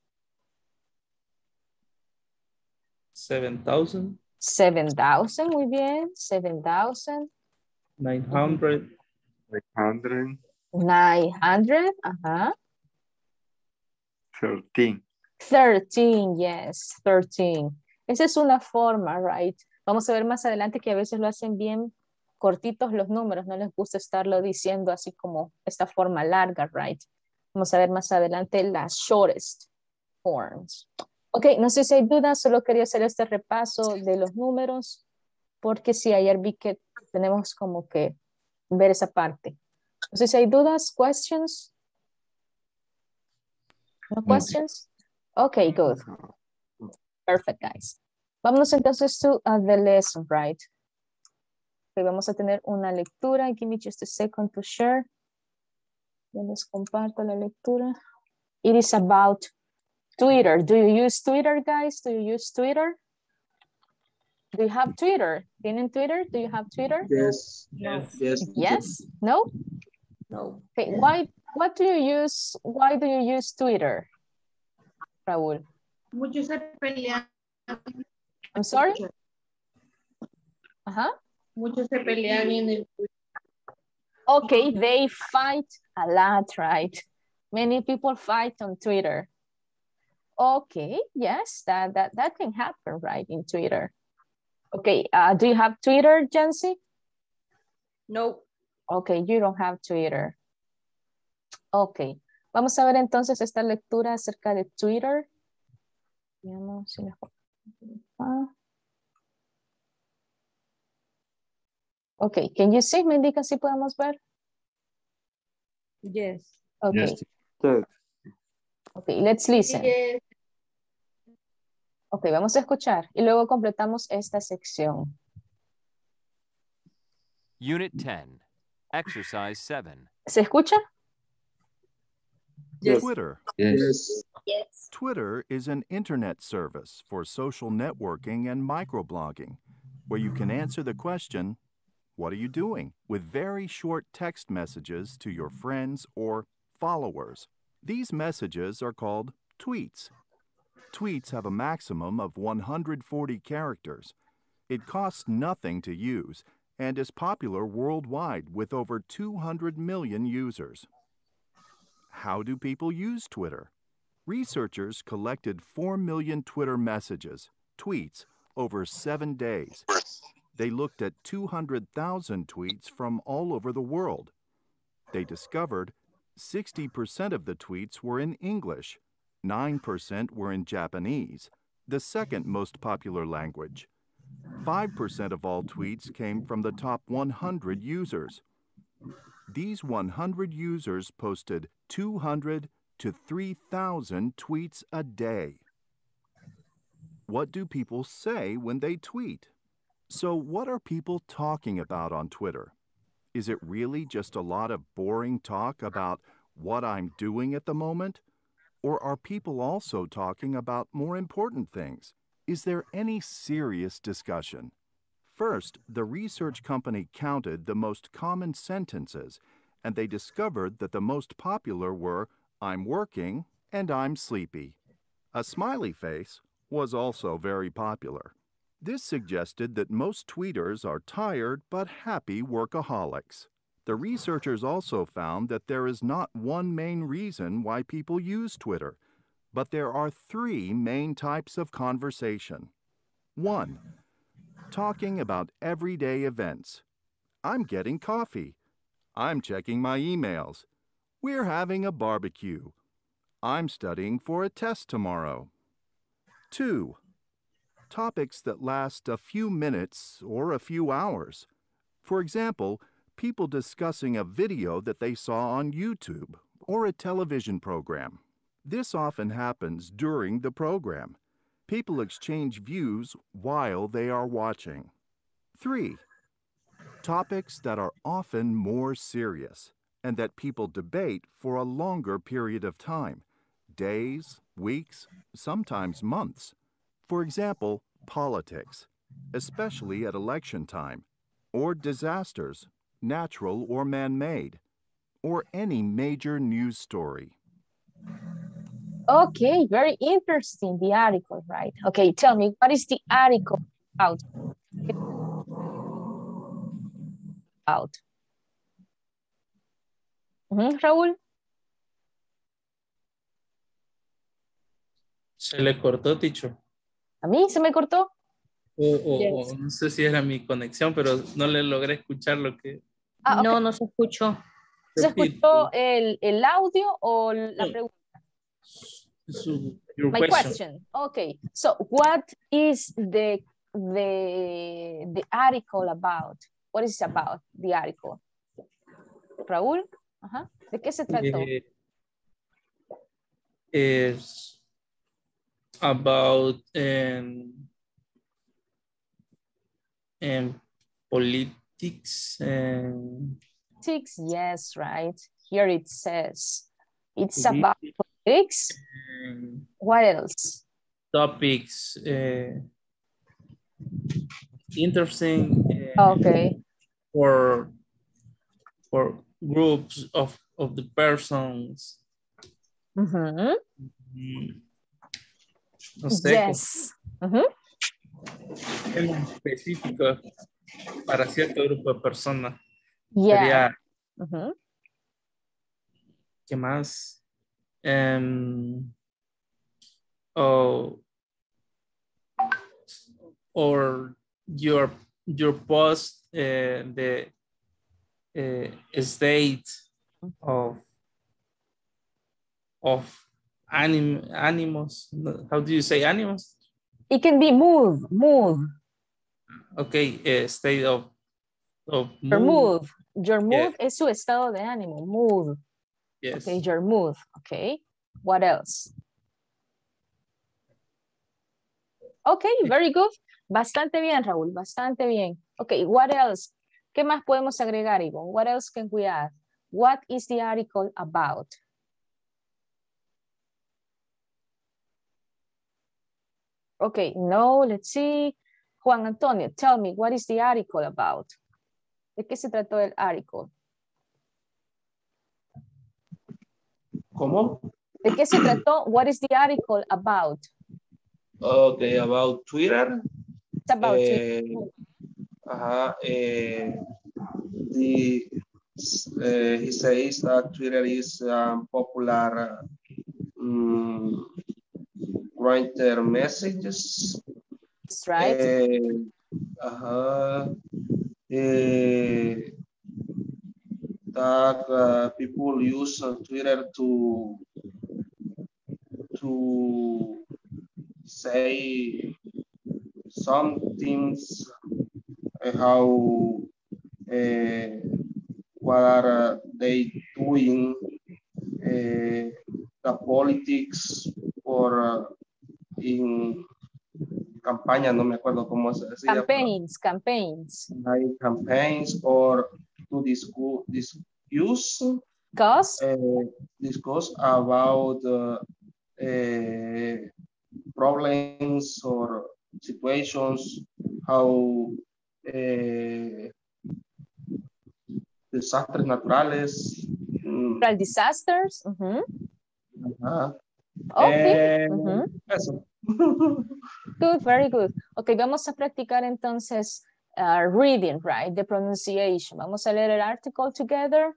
7,000.
7,000. Muy bien. 7,000.
900.
100,
900. Ajá.
13.
13, yes, 13. Esa es una forma, right? Vamos a ver más adelante que a veces lo hacen bien cortitos los números, no les gusta estarlo diciendo así como esta forma larga, right? Vamos a ver más adelante las shortest forms. Ok, no sé si hay dudas, solo quería hacer este repaso de los números, porque sí, ayer vi que tenemos como que ver esa parte. No sé si hay dudas, questions. No questions? Okay, good. Perfect, guys. Vámonos entonces to uh, the lesson, right? Okay, vamos a tener una lectura. Give me just a second to share. Yo les comparto la lectura. It is about Twitter. Do you use Twitter, guys? Do you use Twitter? Do you have Twitter? ¿Tienen Twitter? Do you have Twitter?
Yes.
No.
Yes.
Yes? No?
No.
Okay, why, what do you use, why do you use Twitter, Raúl?
Muchos se pelean.
I'm sorry? Ajá.
Muchos se pelean en el
Okay, they fight a lot, right? Many people fight on Twitter. Okay, yes, that, that, that can happen, right, in Twitter. Okay, uh, do you have Twitter, Jancy?
No.
Okay, you don't have Twitter. Okay, vamos a ver entonces esta lectura acerca de Twitter. Veamos si la- Ah. Okay, can you see? Me indica si podemos ver.
Yes.
Okay.
Yes.
okay, let's listen.
Yes.
Ok, vamos a escuchar y luego completamos esta sección.
Unit 10, Exercise 7.
¿Se escucha?
Yes.
Twitter.
Yes.
Yes.
Twitter is an internet service for social networking and microblogging where you can answer the question, What are you doing? with very short text messages to your friends or followers. These messages are called tweets. Tweets have a maximum of 140 characters. It costs nothing to use and is popular worldwide with over 200 million users. How do people use Twitter? Researchers collected 4 million Twitter messages, tweets, over seven days. They looked at 200,000 tweets from all over the world. They discovered 60% of the tweets were in English, 9% were in Japanese, the second most popular language. 5% of all tweets came from the top 100 users. These 100 users posted 200 to 3,000 tweets a day. What do people say when they tweet? So, what are people talking about on Twitter? Is it really just a lot of boring talk about what I'm doing at the moment? Or are people also talking about more important things? Is there any serious discussion? First, the research company counted the most common sentences, and they discovered that the most popular were I'm working and I'm sleepy. A smiley face was also very popular. This suggested that most tweeters are tired but happy workaholics. The researchers also found that there is not one main reason why people use Twitter, but there are three main types of conversation. 1. Talking about everyday events. I'm getting coffee. I'm checking my emails. We're having a barbecue. I'm studying for a test tomorrow. 2. Topics that last a few minutes or a few hours. For example, people discussing a video that they saw on YouTube or a television program. This often happens during the program. People exchange views while they are watching. 3. Topics that are often more serious and that people debate for a longer period of time days, weeks, sometimes months. For example, politics, especially at election time, or disasters, natural or man made, or any major news story.
Okay, very interesting, the article, right? Okay, tell me, what is the article about? Out. Ujú, Raúl,
Se le cortó, teacher.
a mí se me cortó.
O, o-
Yes.
o no sé si era mi conexión, pero no le logré escuchar lo que...
Ah,
No, no se escuchó.
¿Se escuchó el, el audio o la pregunta?
Su, your
My
question.
question. Okay. So what is the the the article about? What is it about the article? Raúl, Ajá. ¿de qué se trató?
Eh, is about um, um, politics and
Politics, yes, right. Here it says it's about politics.
um,
What else?
topics uh, interesting uh,
Okay.
for for groups of of the persons. Mm, no sé
Yes. Mhm.
temas específicos para cierto grupo de personas
Yeah.
sería
Mhm.
¿Qué más? Em, o or your your post eh, the eh, state of of anim animals how do you say animals
It can be move, move,
okay eh, state of of
your
mood.
mood. Your mood es su estado de ánimo, mood.
Yes
Okay, your mood. Okay. What else? Okay, very good. Bastante bien, Raúl, bastante bien. Okay, what else? ¿Qué más podemos agregar, Ivo? What else can we add? What is the article about? Okay, no, let's see. Juan Antonio, tell me, what is the article about? ¿De qué se trató el article?
¿Cómo?
¿De qué se trató? What is the article about?
Okay, about Twitter.
It's about
Eh, ajá, eh, the, eh, he says that Twitter is um, popular um, writer messages.
That's right.
Eh, ajá, eh, that uh, people use uh, Twitter to to say some things how uh, what are uh, they doing uh, the politics or uh, in campaña no me acuerdo cómo se decía
Campaigns, campaigns.
like campaigns or to discuss, discuss,
Cause,
uh, discuss about uh, uh, problems or situations, how uh, desastres naturales. mm,
natural disasters. ujú.
ajá.
Okay.
Eh,
ujú.
Eso.
Good, very good. Ok, vamos a practicar entonces uh, reading, right? The pronunciation. Vamos a leer el article together.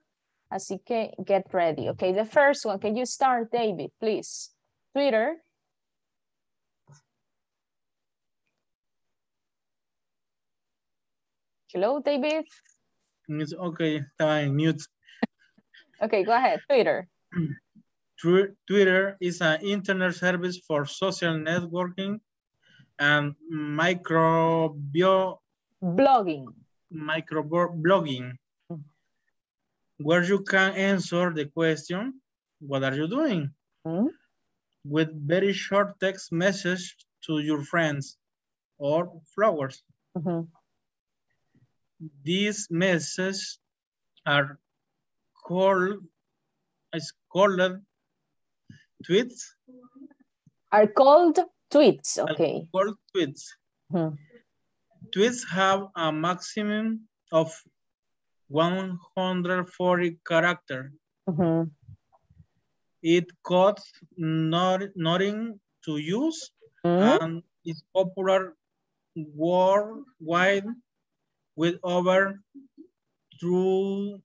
Así que get ready. Okay, the first one. Can you start, David, please? Twitter. Hello, David.
It's okay, estaba en mute.
Okay, go ahead. Twitter.
Twitter is an internet service for social networking and microbio
Blogging.
microblogging, where you can answer the question, what are you doing? With very short text message to your friends or followers. These messages are called, is called tweets,
Are called tweets. Okay.
called tweets.
Mhm.
Tweets have a maximum of 140 character.
Mhm.
It costs not, nothing to use
Mhm.
and is popular worldwide with over two,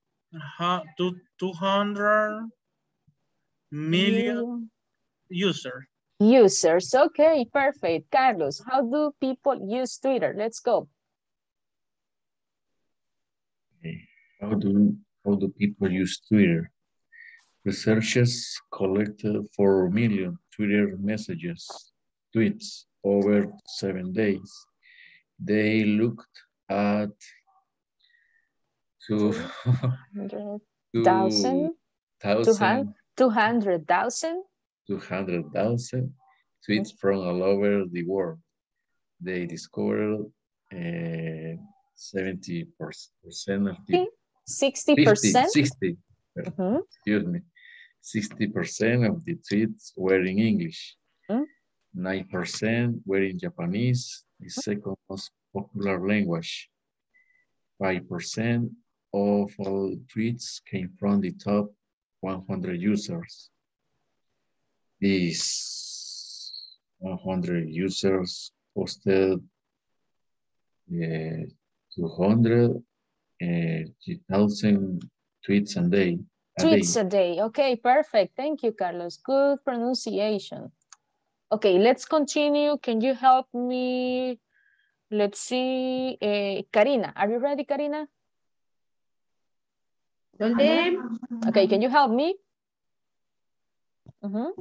200 million users.
Users. Okay, perfect. Carlos, how do people use Twitter? Let's go.
How do how do people use Twitter? Researchers collected 4 million Twitter messages, tweets over seven days. They looked at two, two
Thousand?
thousand,
200,000?
200,000 tweets from all over the world. They discovered uh, 70% of the
60%?
60,
Mhm.
excuse me, 60% of the tweets were in English. 9% were in Japanese, the second most popular language. 5% of all tweets came from the top 100 users. These 100 users posted uh, 200 uh, 2,000 tweets a day. a day.
Tweets a day. Okay, perfect. Thank you, Carlos. Good pronunciation. Okay, let's continue. Can you help me? Let's see. eh, Karina, are you ready, Karina?
¿Dónde?
Okay, can you help me? Mhm.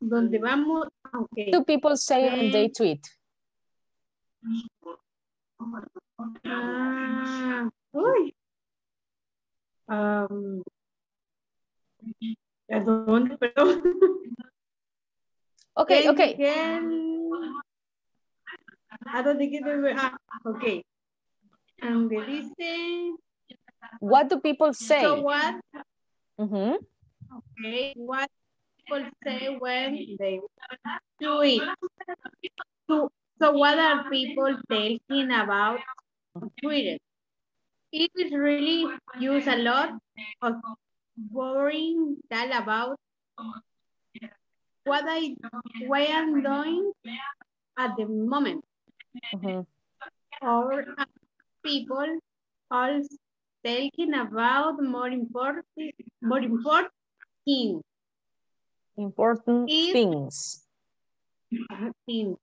¿Dónde vamos? Ah, ok.
Two people say when they tweet.
Ah, uy. Am, ¿A dónde? Perdón.
Okay,
Can-
okay.
can- ¿A dónde quiero ver? Ah, ok. Donde dice,
What do people say?
so what?
Mhm.
Okay, what people say when they do it. So, so what are people talking about Twitter? It is really used a lot of boring tell about what I what I'm doing at the moment.
Mhm.
Or uh, people are talking about more important more important things.
Important
If-
things.
things.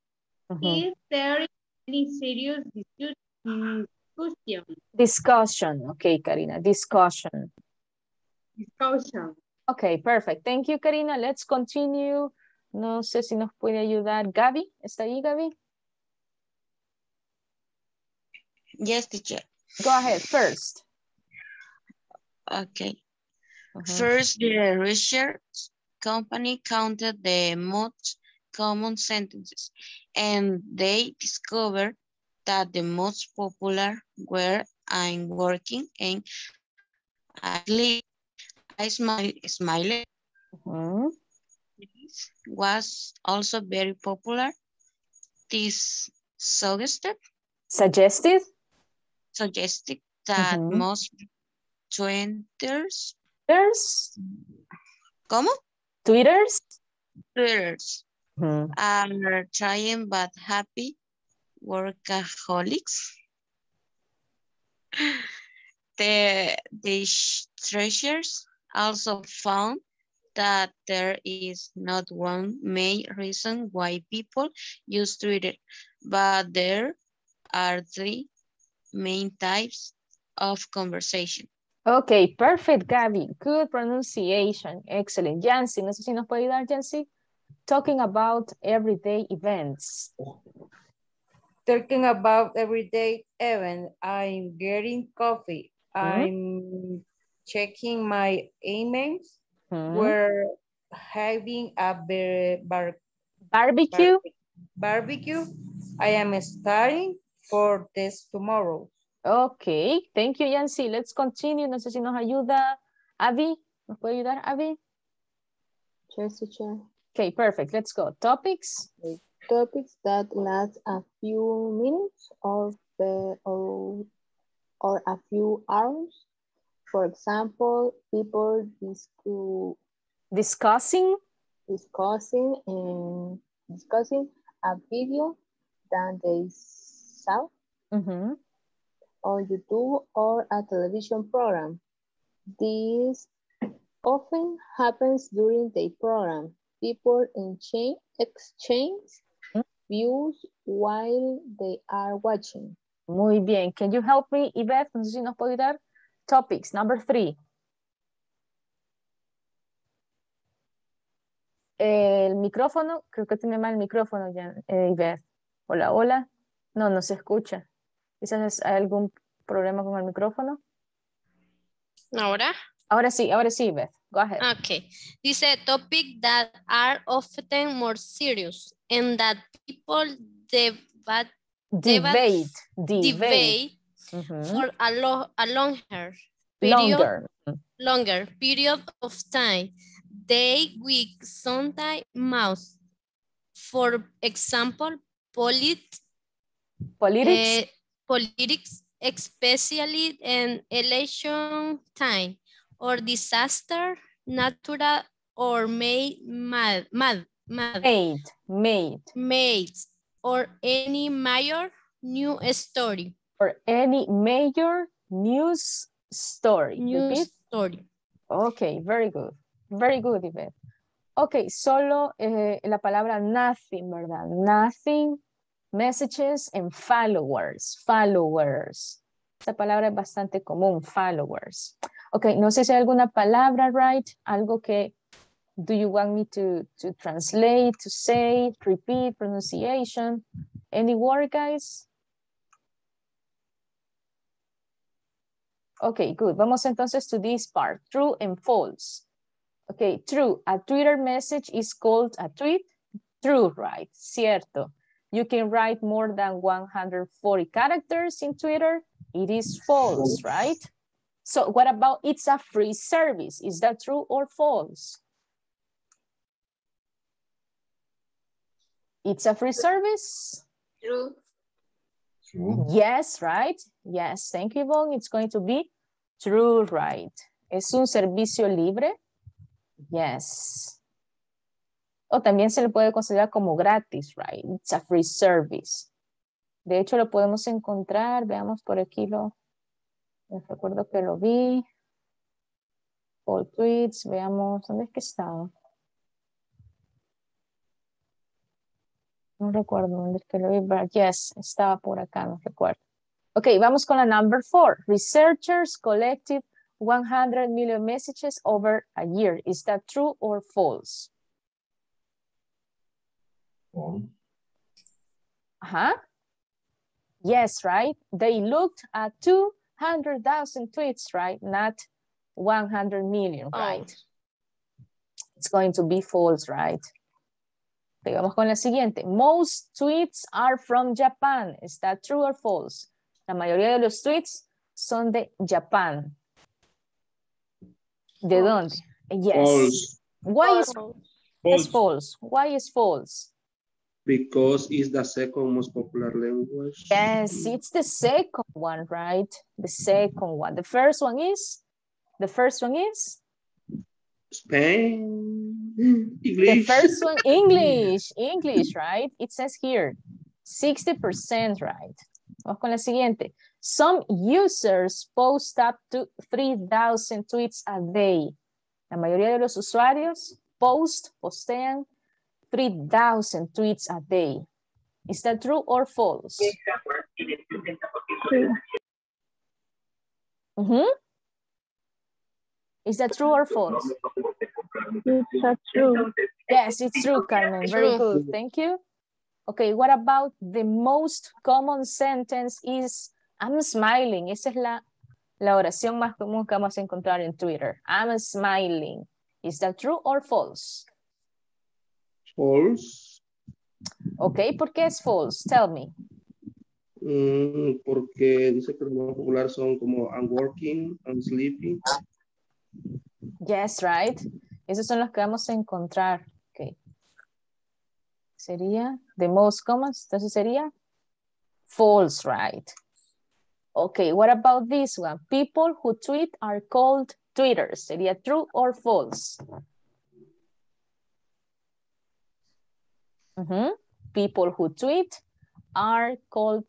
Mhm.
If there is any serious discussion,
Discussion. Okay, Karina, discussion.
discussion.
Okay, perfect. Thank you, Karina. Let's continue. No sé si nos puede ayudar Gaby. ¿Está ahí, Gaby?
Yes, teacher.
Go ahead first.
Okay. First, the research company counted the most common sentences and they discovered that the most popular were I'm working and I sleep. I smile, smile
Mhm.
was also very popular. This suggested,
Suggested?
suggested that
Mhm.
most twitters,
Twitters?
¿cómo?
Twitters?
Twitters
Mhm.
are trying but happy workaholics. The, the treasures also found that there is not one main reason why people use Twitter, but there are three main types of conversation.
Okay, perfect, Gabby. Good pronunciation. Excellent. Yancy, no sé si nos puede ayudar, Yancy. Talking about everyday events.
Talking about everyday event, I'm getting coffee.
Mm-hmm.
I'm checking my emails.
Mhm.
We're having a bar- bar-
Barbecue.
barbecue. I am starting for this tomorrow.
Ok, thank you, Yancy. Let's continue. No sé si nos ayuda Abby. ¿Nos puede ayudar, Abby?
Yes, teacher.
Okay, perfect. Let's go. Topics.
Topics that last a few minutes or, the, or, or a few hours. For example, people discu
Discussing.
discussing and discussing a video that they saw
Mhm.
On YouTube or a television program. This often happens during the program. People exchange, views while they are watching.
Muy bien. Can you help me, Yvette? No sé si nos puede ayudar. Topics. Number three. El micrófono, creo que tiene mal el micrófono ya, eh, Yvette. Hola, hola. No, no se escucha. Quizás hay algún problema con el micrófono.
Ahora.
Ahora sí, ahora sí, Beth. Go ahead.
Okay. Dice topic that are often more serious and that people debate,
Debate.
debate for a, lo, a longer period,
Longer.
longer period of time. Day, week, sometimes months. For example, polit,
Politics.
eh, politics, especially in election time, or disaster, natural, or made, mad, mad, mad,
Made. Made.
made, or any major new story.
Or any major news story.
News
Repeat.
story.
Okay, very good. Very good, Yvette. Ok, solo eh, la palabra nothing, ¿verdad? Nothing, messages and followers. Followers. Esta palabra es bastante común, followers. Ok, no sé si hay alguna palabra, right? Algo que do you want me to, to translate, to say, repeat, pronunciation? Any word, guys? Okay, good. Vamos entonces to this part, true and false. Okay, true. A Twitter message is called a tweet. True, right? Cierto. You can write more than 140 characters in Twitter. It is false, right? So what about it's a free service? Is that true or false? It's a free service?
True.
Yes, right? Yes, thank you, Yvonne. It's going to be true, right? ¿Es un servicio libre? Yes. O también se le puede considerar como gratis, right? It's a free service. De hecho, lo podemos encontrar, veamos por aquí lo, recuerdo que lo vi. All tweets, veamos, ¿dónde es que? No recuerdo dónde es que lo vi, but yes, estaba por acá, no recuerdo. Ok, vamos con la number four. Researchers collected 100 million messages over a year. Is that true or false? Huh? Yes, right? They looked at 200,000 tweets, right? Not 100 million, oh. right? It's going to be false, right? Ok, vamos con la siguiente. Most tweets are from Japan. Is that true or false? La mayoría de los tweets son de Japan. ¿De dónde? Yes.
False.
Why is
False.
false? Why is false?
Because it's the second most popular language.
Yes, it's the second one, right? The second one. The first one is? The first one is?
Spain. English.
The first one, English. English, right? It says here, 60%, right? Vamos con la siguiente. Some users post up to 3,000 tweets a day. La mayoría de los usuarios post, postean 3,000 tweets a day. Is that true or false? Mhm. Is that true or false?
It's true.
Yes, it's true, Carmen. Very good. Thank you. Okay, what about the most common sentence is I'm smiling. Esa es la, la oración más común que vamos a encontrar en Twitter. I'm smiling. Is that true or false?
False.
Okay, ¿por qué es false? Tell me.
Mm, porque dice que los más populares son como I'm working, I'm sleeping.
Yes, right. Esos son los que vamos a encontrar. Okay. Sería the most common. Entonces sería false, right? Okay, what about this one? People who tweet are called tweeters. Sería true or false? Mhm. People who tweet are called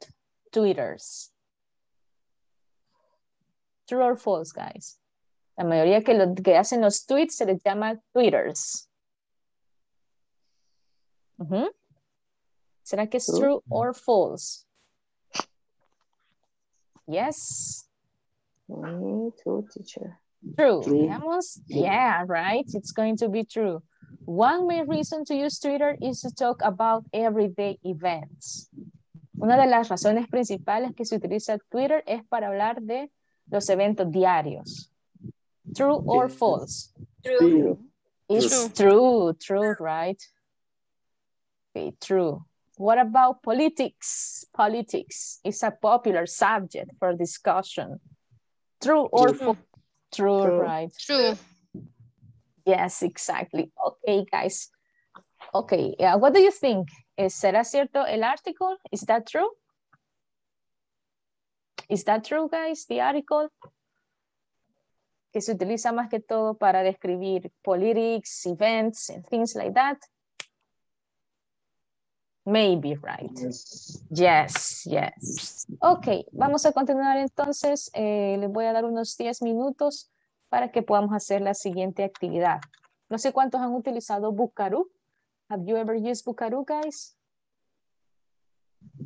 tweeters. True or false, guys? La mayoría que, lo, que hacen los tweets se les llama tweeters. Ujú. ¿Será que es
True.
true or false? Yes.
Me too, teacher.
True.
True.
Yeah, right. It's going to be true. One main reason to use Twitter is to talk about everyday events. Una de las razones principales que se utiliza Twitter es para hablar de los eventos diarios. True or false?
True.
It's true, true, right? Okay, true. What about politics? Politics is a popular subject for discussion. True or false? True,
True.
right?
True.
Yes, exactly. Okay, guys. Okay, yeah, what do you think? Eh, ¿Será cierto el article? Is that true? Is that true, guys? The article? Que se utiliza más que todo para describir politics, events, and things like that. Maybe, right?
Yes.
Yes, yes. Ok, vamos a continuar entonces. Eh, les voy a dar unos 10 minutos para que podamos hacer la siguiente actividad. No sé cuántos han utilizado Bucaru. Have you ever used Bucaru, guys?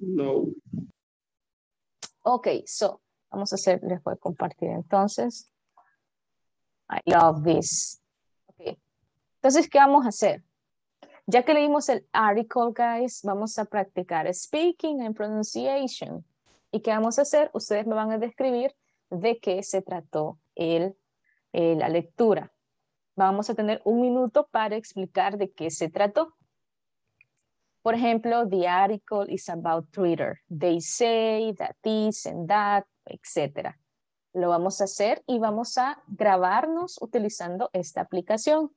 No.
Ok, so, vamos a hacer, les voy a compartir entonces. I love this. Ok, entonces, ¿qué vamos a hacer? Ya que leímos el article, guys, vamos a practicar speaking and pronunciation. ¿Y qué vamos a hacer? Ustedes me van a describir de qué se trató el, eh, la lectura. Vamos a tener un minuto para explicar de qué se trató. Por ejemplo, the article is about Twitter. They say that this and that, etc. Lo vamos a hacer y vamos a grabarnos utilizando esta aplicación.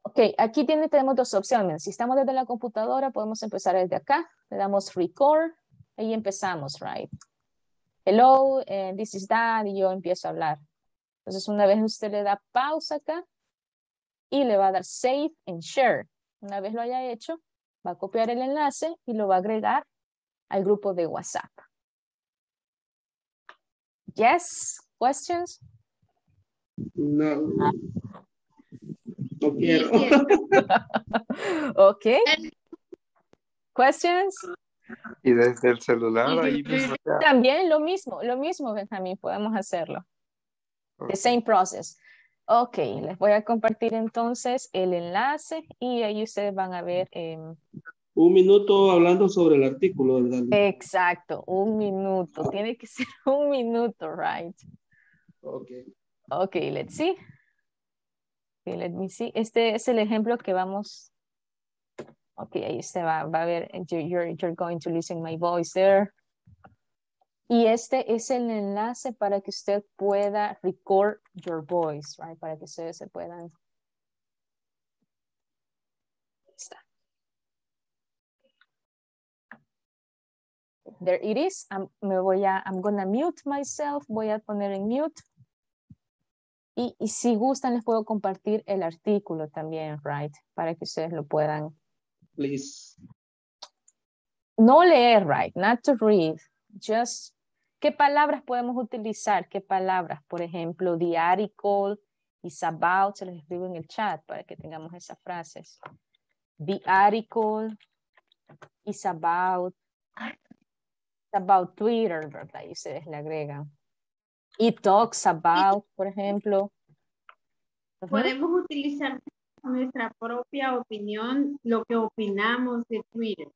Ok, aquí tiene, tenemos dos opciones. Si estamos desde la computadora, podemos empezar desde acá. Le damos record y empezamos, right? Hello, and this is that, y yo empiezo a hablar. Entonces, una vez usted le da pausa acá y le va a dar save and share. Una vez lo haya hecho, va a copiar el enlace y lo va a agregar al grupo de WhatsApp. Yes, questions?
No. No quiero.
okay. Questions?
Y desde el celular ahí mismo.
También lo mismo, lo mismo, Benjamín, podemos hacerlo. The same process. Ok, les voy a compartir entonces el enlace y ahí ustedes van a ver. em,
Un minuto hablando sobre el artículo, ¿verdad?
exacto, un minuto. Tiene que ser un minuto, right?
Ok.
Ok, let's see. Okay, let me see. Este es el ejemplo que vamos. Ok, ahí se va, va a ver. you- You're, you're going to listen my voice there. Y este es el enlace para que usted pueda record your voice, right? Para que ustedes se puedan. Está. There it is. I'm, me voy a, I'm gonna mute myself. Voy a poner en mute. Y, y si gustan, les puedo compartir el artículo también, right? Para que ustedes lo puedan.
Please.
No leer, right? Not to read. Just, ¿qué palabras podemos utilizar? ¿Qué palabras? Por ejemplo, the article is about, se los escribo en el chat para que tengamos esas frases. The article is about, about Twitter, ¿verdad? Y ustedes le agregan. It talks about, por ejemplo.
Podemos utilizar nuestra propia opinión, lo que opinamos de Twitter.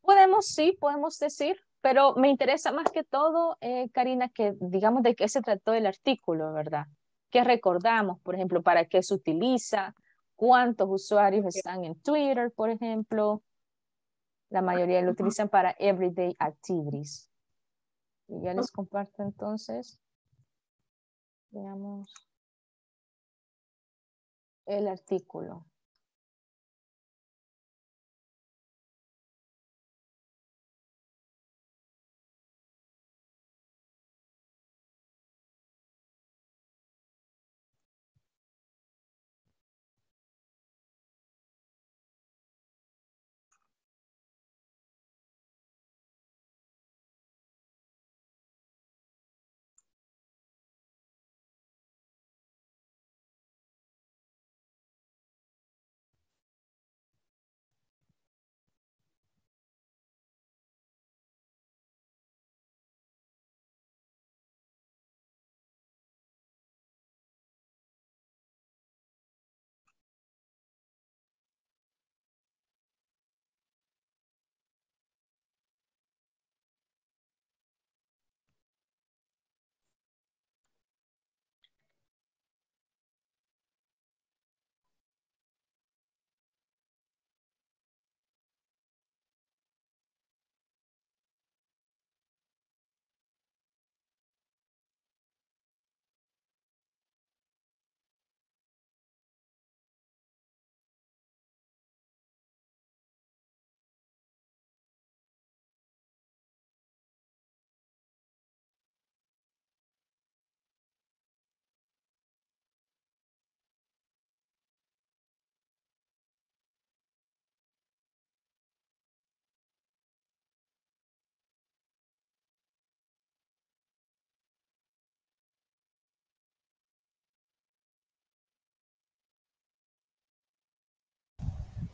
Podemos, sí, podemos decir, pero me interesa más que todo, eh, Karina, que digamos de qué se trató el artículo, ¿verdad? ¿Qué recordamos, por ejemplo, para qué se utiliza? ¿Cuántos usuarios están en Twitter, por ejemplo? La mayoría lo utilizan para everyday activities. Y ya les comparto entonces. Veamos el artículo.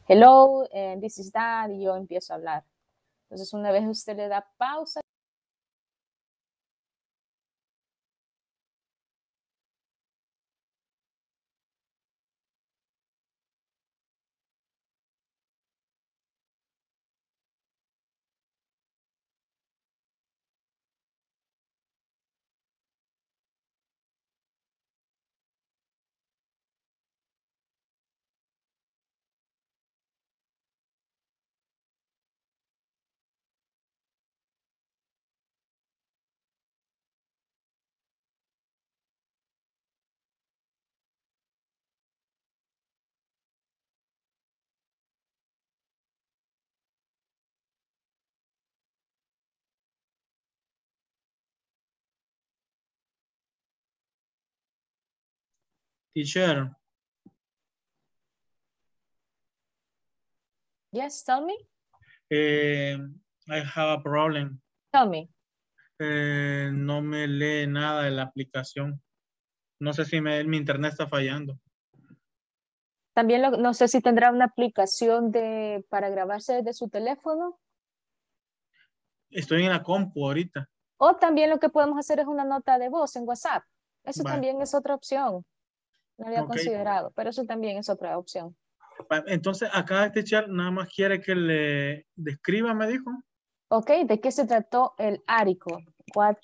Hello, and this is that, y yo empiezo a hablar. Entonces, una vez usted le da pausa,
Teacher.
Yes, tell me.
Eh, I have a problem.
Tell me.
Eh, no me lee nada de la aplicación. No sé si me, mi internet está fallando.
También lo, no sé si tendrá una aplicación de para grabarse desde su teléfono.
Estoy en la compu ahorita.
O también lo que podemos hacer es una nota de voz en WhatsApp. Eso también es otra opción. No había considerado, pero eso también es otra opción.
Entonces, acá este chat nada más quiere que le describa, me dijo.
Ok, ¿de qué se trató el article? What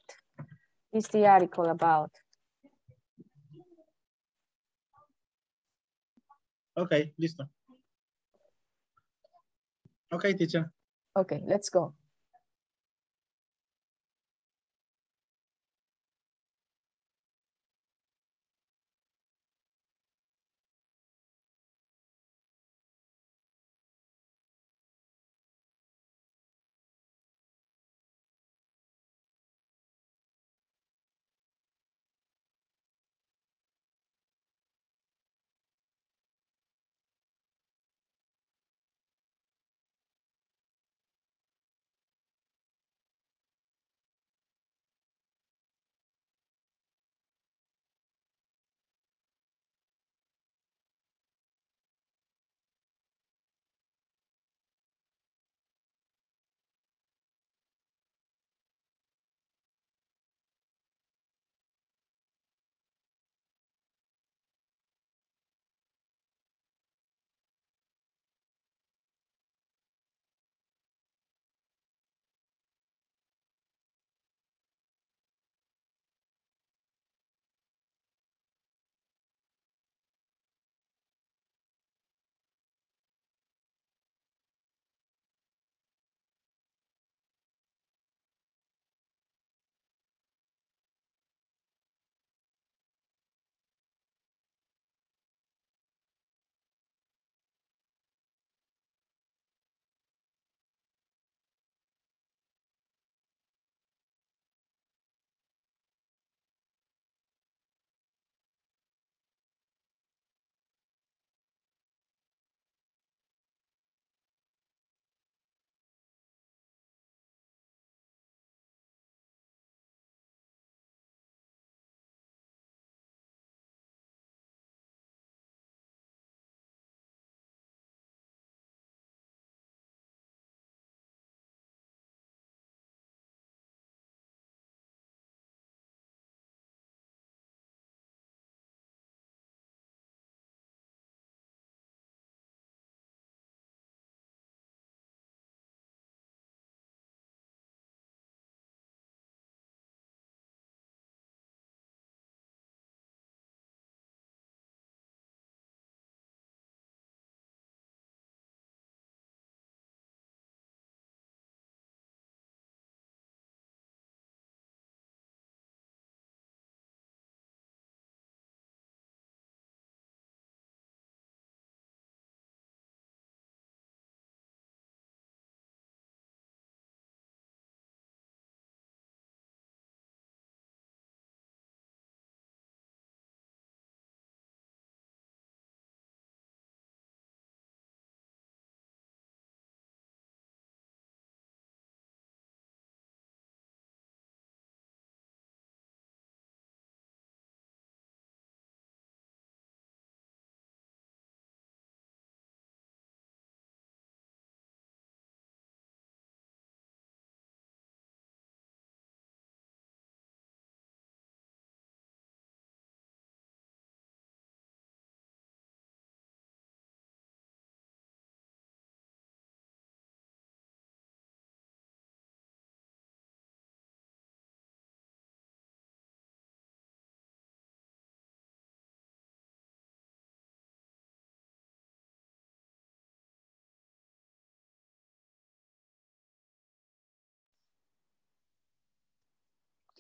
is the article about?
Ok, listo. Ok, teacher.
Ok, let's go.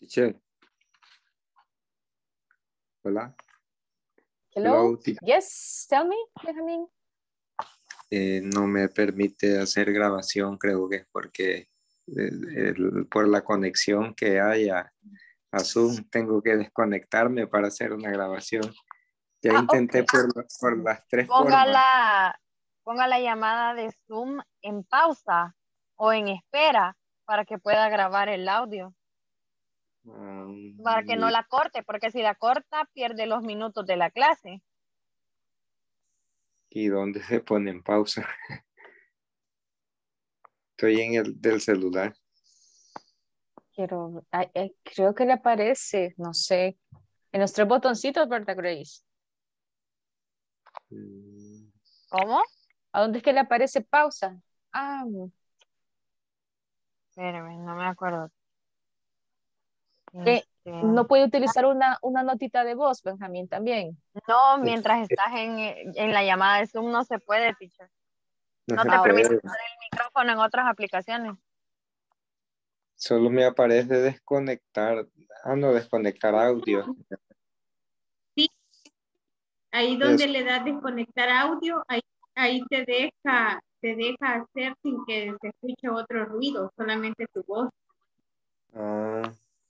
Teacher. Hola.
Hello. Yes, tell me, Benjamin.
Eh, no me permite hacer grabación, creo que es porque el- el- por la conexión que hay a, a Zoom, tengo que desconectarme para hacer una grabación. Ya
Ah,
intenté por, por las tres
Ponga
formas.
la, ponga la llamada de Zoom en pausa o en espera para que pueda grabar el audio, para que no la corte, porque si la corta pierde los minutos de la clase.
¿Y dónde se pone en pausa? Estoy en el del celular.
Quiero, ay, ay, creo que le aparece, no sé, en los tres botoncitos, ¿verdad, Grace?
Mm,
¿Cómo?
¿A dónde es que le aparece pausa? Ah,
Espérame, no me acuerdo.
Que
Este,
no puede utilizar una, una notita de voz, Benjamín, también.
No, mientras estás en, en la llamada de Zoom no se puede, teacher.
No
te permite usar el micrófono en otras aplicaciones.
Solo me aparece desconectar. Ah, no, desconectar audio.
Ahí donde
Eso.
le das desconectar audio, ahí, ahí te deja, te deja hacer sin que se escuche otro ruido, solamente tu voz.
Ah,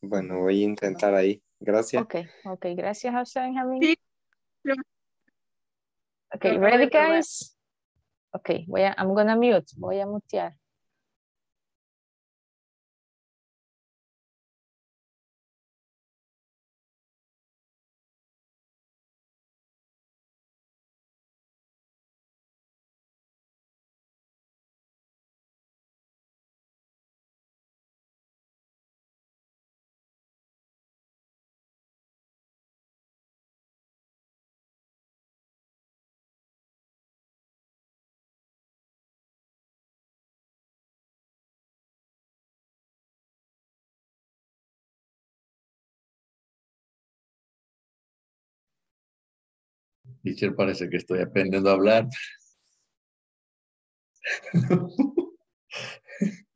bueno, voy a intentar ahí. Gracias.
Ok, ok, gracias a usted, Benjamín.
Sí.
Ok, ready, guys? Ok, voy a, I'm gonna mute, voy a mutear.
Teacher, parece que estoy aprendiendo a hablar.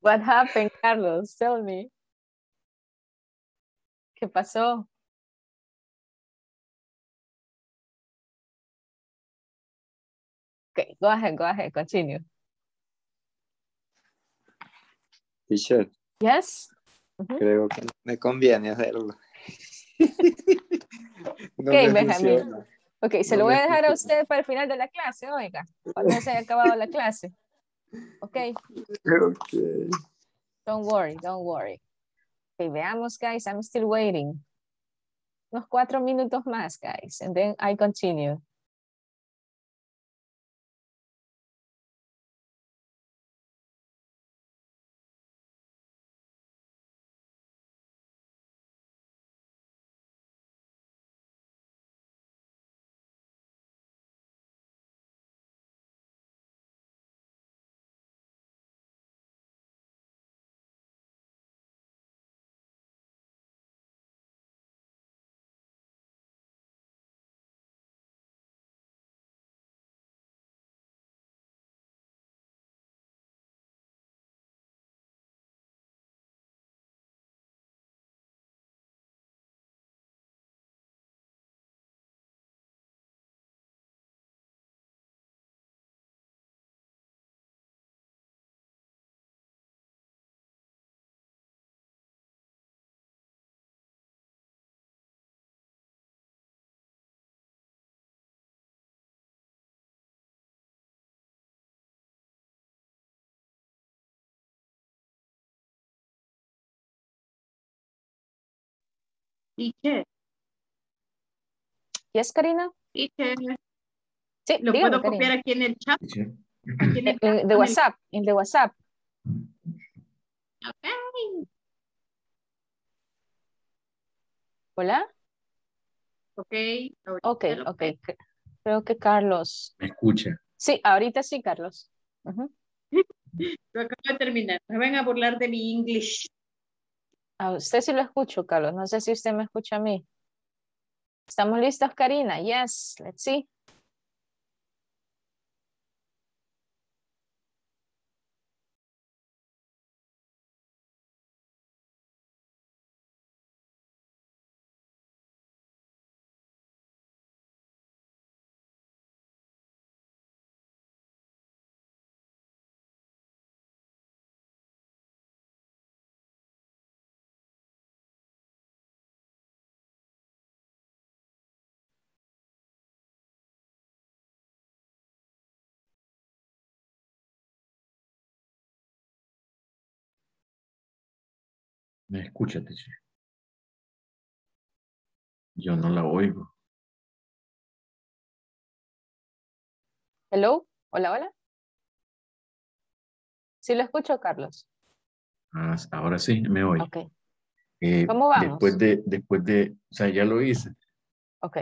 What happened, Carlos? Tell me. ¿Qué pasó? Okay, go ahead, go ahead, continue.
Teacher,
Yes?
creo que no me conviene hacerlo. No
Ok,
me
Benjamín. Ok, se lo voy a dejar a usted para el final de la clase, oiga, cuando se haya acabado la clase. Ok,
Ok.
don't worry, don't worry. Ok, veamos, guys, I'm still waiting. Unos cuatro minutos más, guys, and then I continue.
Teacher,
Yes, Karina?
teacher,
Sí,
lo
dígame,
puedo copiar aquí en el chat. Aquí en el
Eh,
chat
De
el-
WhatsApp, el de WhatsApp.
Ok.
¿Hola?
Ok,
Ok, ok. cre- Creo que Carlos.
Me escucha.
Sí, ahorita sí, Carlos. Ujú.
Lo acabo de terminar. Me van a burlar de mi English.
A usted sí lo escucho, Carlos. No sé si usted me escucha a mí. ¿Estamos listos, Karina? Yes, let's see.
Me escucha, teacher. Yo no la oigo.
Hello, hola, hola. Sí lo escucho, Carlos.
Ah, ahora sí, me oye.
Ok.
Eh,
¿Cómo vamos?
Después de, después de, o sea, ya lo hice,
Ok.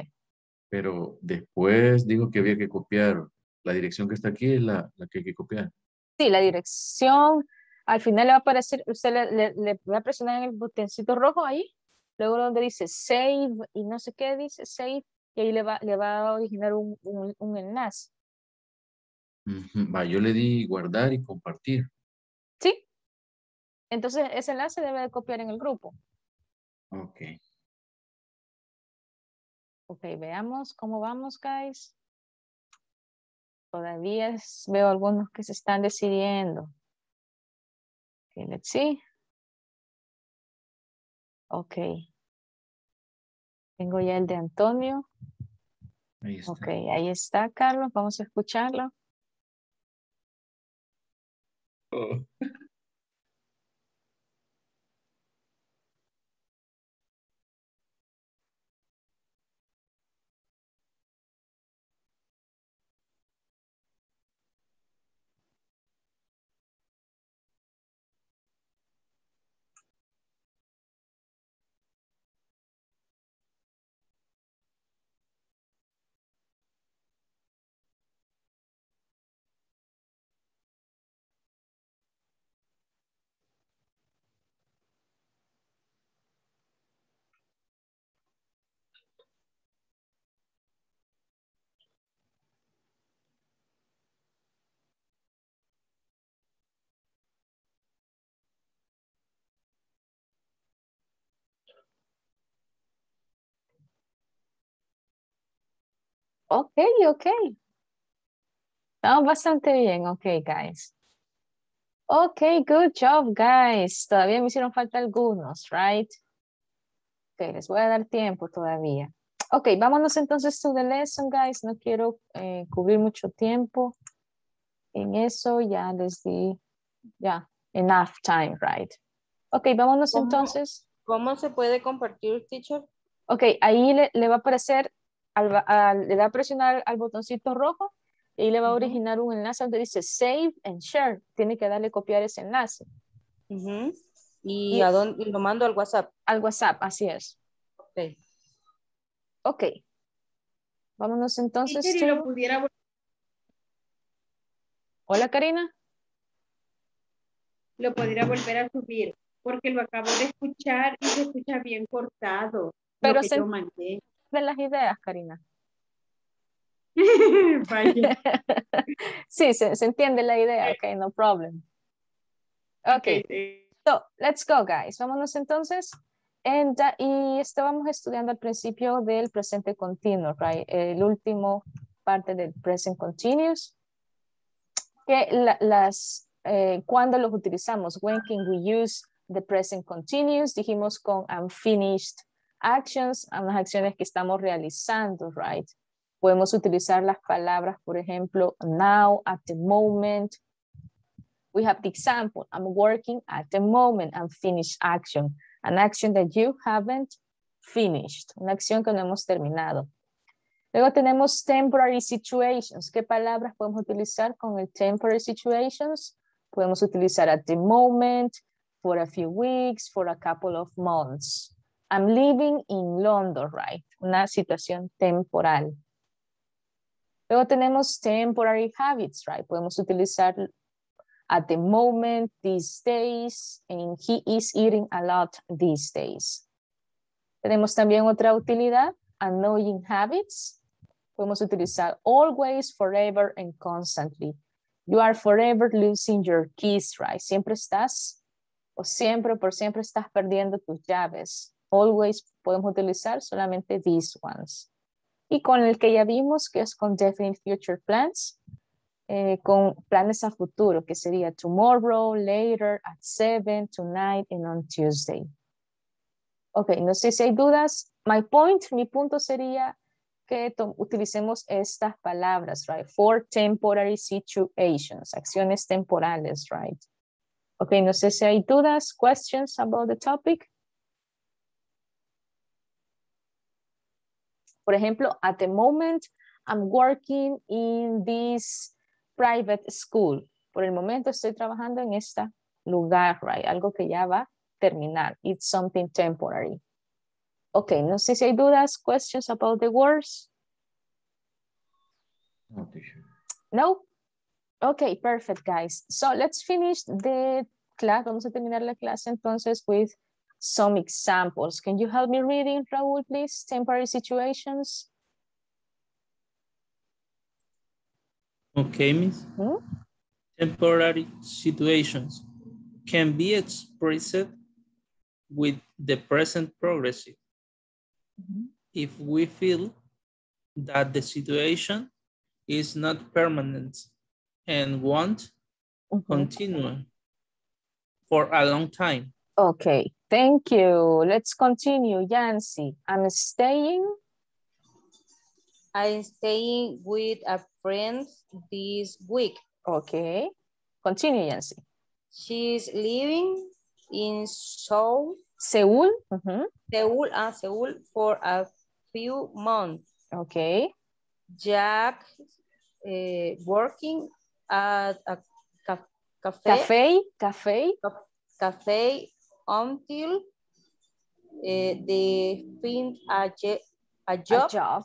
pero después dijo que había que copiar. La dirección que está aquí es la, la que hay que copiar.
Sí, la dirección, al final le va a aparecer, usted le, le- le va a presionar en el botoncito rojo ahí, luego donde dice save y no sé qué dice save, y ahí le va, le va a originar un, un, un enlace.
Va, yo le di guardar y compartir.
¿Sí? Entonces ese enlace debe de copiar en el grupo.
Ok.
Ok, veamos cómo vamos, guys. Todavía veo algunos que se están decidiendo. Ok, let's see. Ok. Tengo ya el de Antonio.
Ahí está.
Ok, ahí está, Carlos. Vamos a escucharlo.
Oh.
Ok, ok. Estamos bastante bien. Ok, guys. Ok, good job, guys. Todavía me hicieron falta algunos, right? Ok, les voy a dar tiempo todavía. Ok, vámonos entonces to the lesson, guys. No quiero eh, cubrir mucho tiempo en eso. Ya les di, ya, enough time, right? Ok, vámonos
¿Cómo?
entonces.
¿Cómo se puede compartir, teacher?
Ok, ahí le, le va a aparecer, al ba- al- le da a presionar al botoncito rojo y le va a originar un enlace donde dice Save and Share. Tiene que darle copiar ese enlace.
¿Y,
Y-
a dónde, y lo mando al WhatsApp?
al WhatsApp, así es.
Ok.
Ok. Vámonos entonces.
Y lo
to-
pudiera
Hola, Karina.
lo podría volver a subir, porque lo acabo de escuchar y se escucha bien cortado.
Pero
lo que
se-
yo mandé.
De las ideas, Karina. Sí, se, se entiende la idea. Ok, no problem. Ok. So, let's go, guys. Vámonos entonces. And, uh, y estábamos estudiando al principio del presente continuo, right? El último parte del present continuous. Que la- las, eh, cuando los utilizamos, when can we use the present continuous? Dijimos con unfinished actions, a las acciones que estamos realizando, right? Podemos utilizar las palabras, por ejemplo, now, at the moment, we have the example, I'm working at the moment, unfinished action, an action that you haven't finished, una acción que no hemos terminado. Luego tenemos temporary situations. ¿Qué palabras podemos utilizar con el temporary situations? Podemos utilizar at the moment, for a few weeks, for a couple of months. I'm living in London, right? Una situación temporal. Luego tenemos temporary habits, right? Podemos utilizar at the moment, these days, and he is eating a lot these days. Tenemos también otra utilidad, annoying habits. Podemos utilizar always, forever, and constantly. You are forever losing your keys, right? Siempre estás, o siempre, por siempre estás perdiendo tus llaves. Always podemos utilizar solamente these ones. Y con el que ya vimos, que es con definite future plans, eh, con planes a futuro, que sería tomorrow, later, at seven, tonight, and on Tuesday. Ok, no sé si hay dudas. My point, mi punto sería que utilicemos estas palabras, right? For temporary situations, acciones temporales, right? Ok, no sé si hay dudas, questions about the topic. Por ejemplo, at the moment, I'm working in this private school. Por el momento estoy trabajando en este lugar, right? Algo que ya va a terminar. It's something temporary. Ok, no sé si hay dudas, questions about the words.
No, teacher.
No? Okay, perfect, guys. So let's finish the class. Vamos a terminar la clase entonces with some examples. Can you help me reading, Raúl, please? Temporary situations.
Okay, Miss.
Hmm?
Temporary situations can be expressed with the present progressive if we feel that the situation is not permanent and won't continue for a long time.
Okay, thank you. Let's continue, Yancy. I'm staying.
I'm staying with a friend this week.
Okay, continue, Yancy.
She's living in Seoul.
Seoul. Mhm.
Seoul, uh, Seoul for a few months.
Okay.
Jack eh, working at a ca- cafe.
Cafe, cafe.
cafe until eh, they find a, job,
job.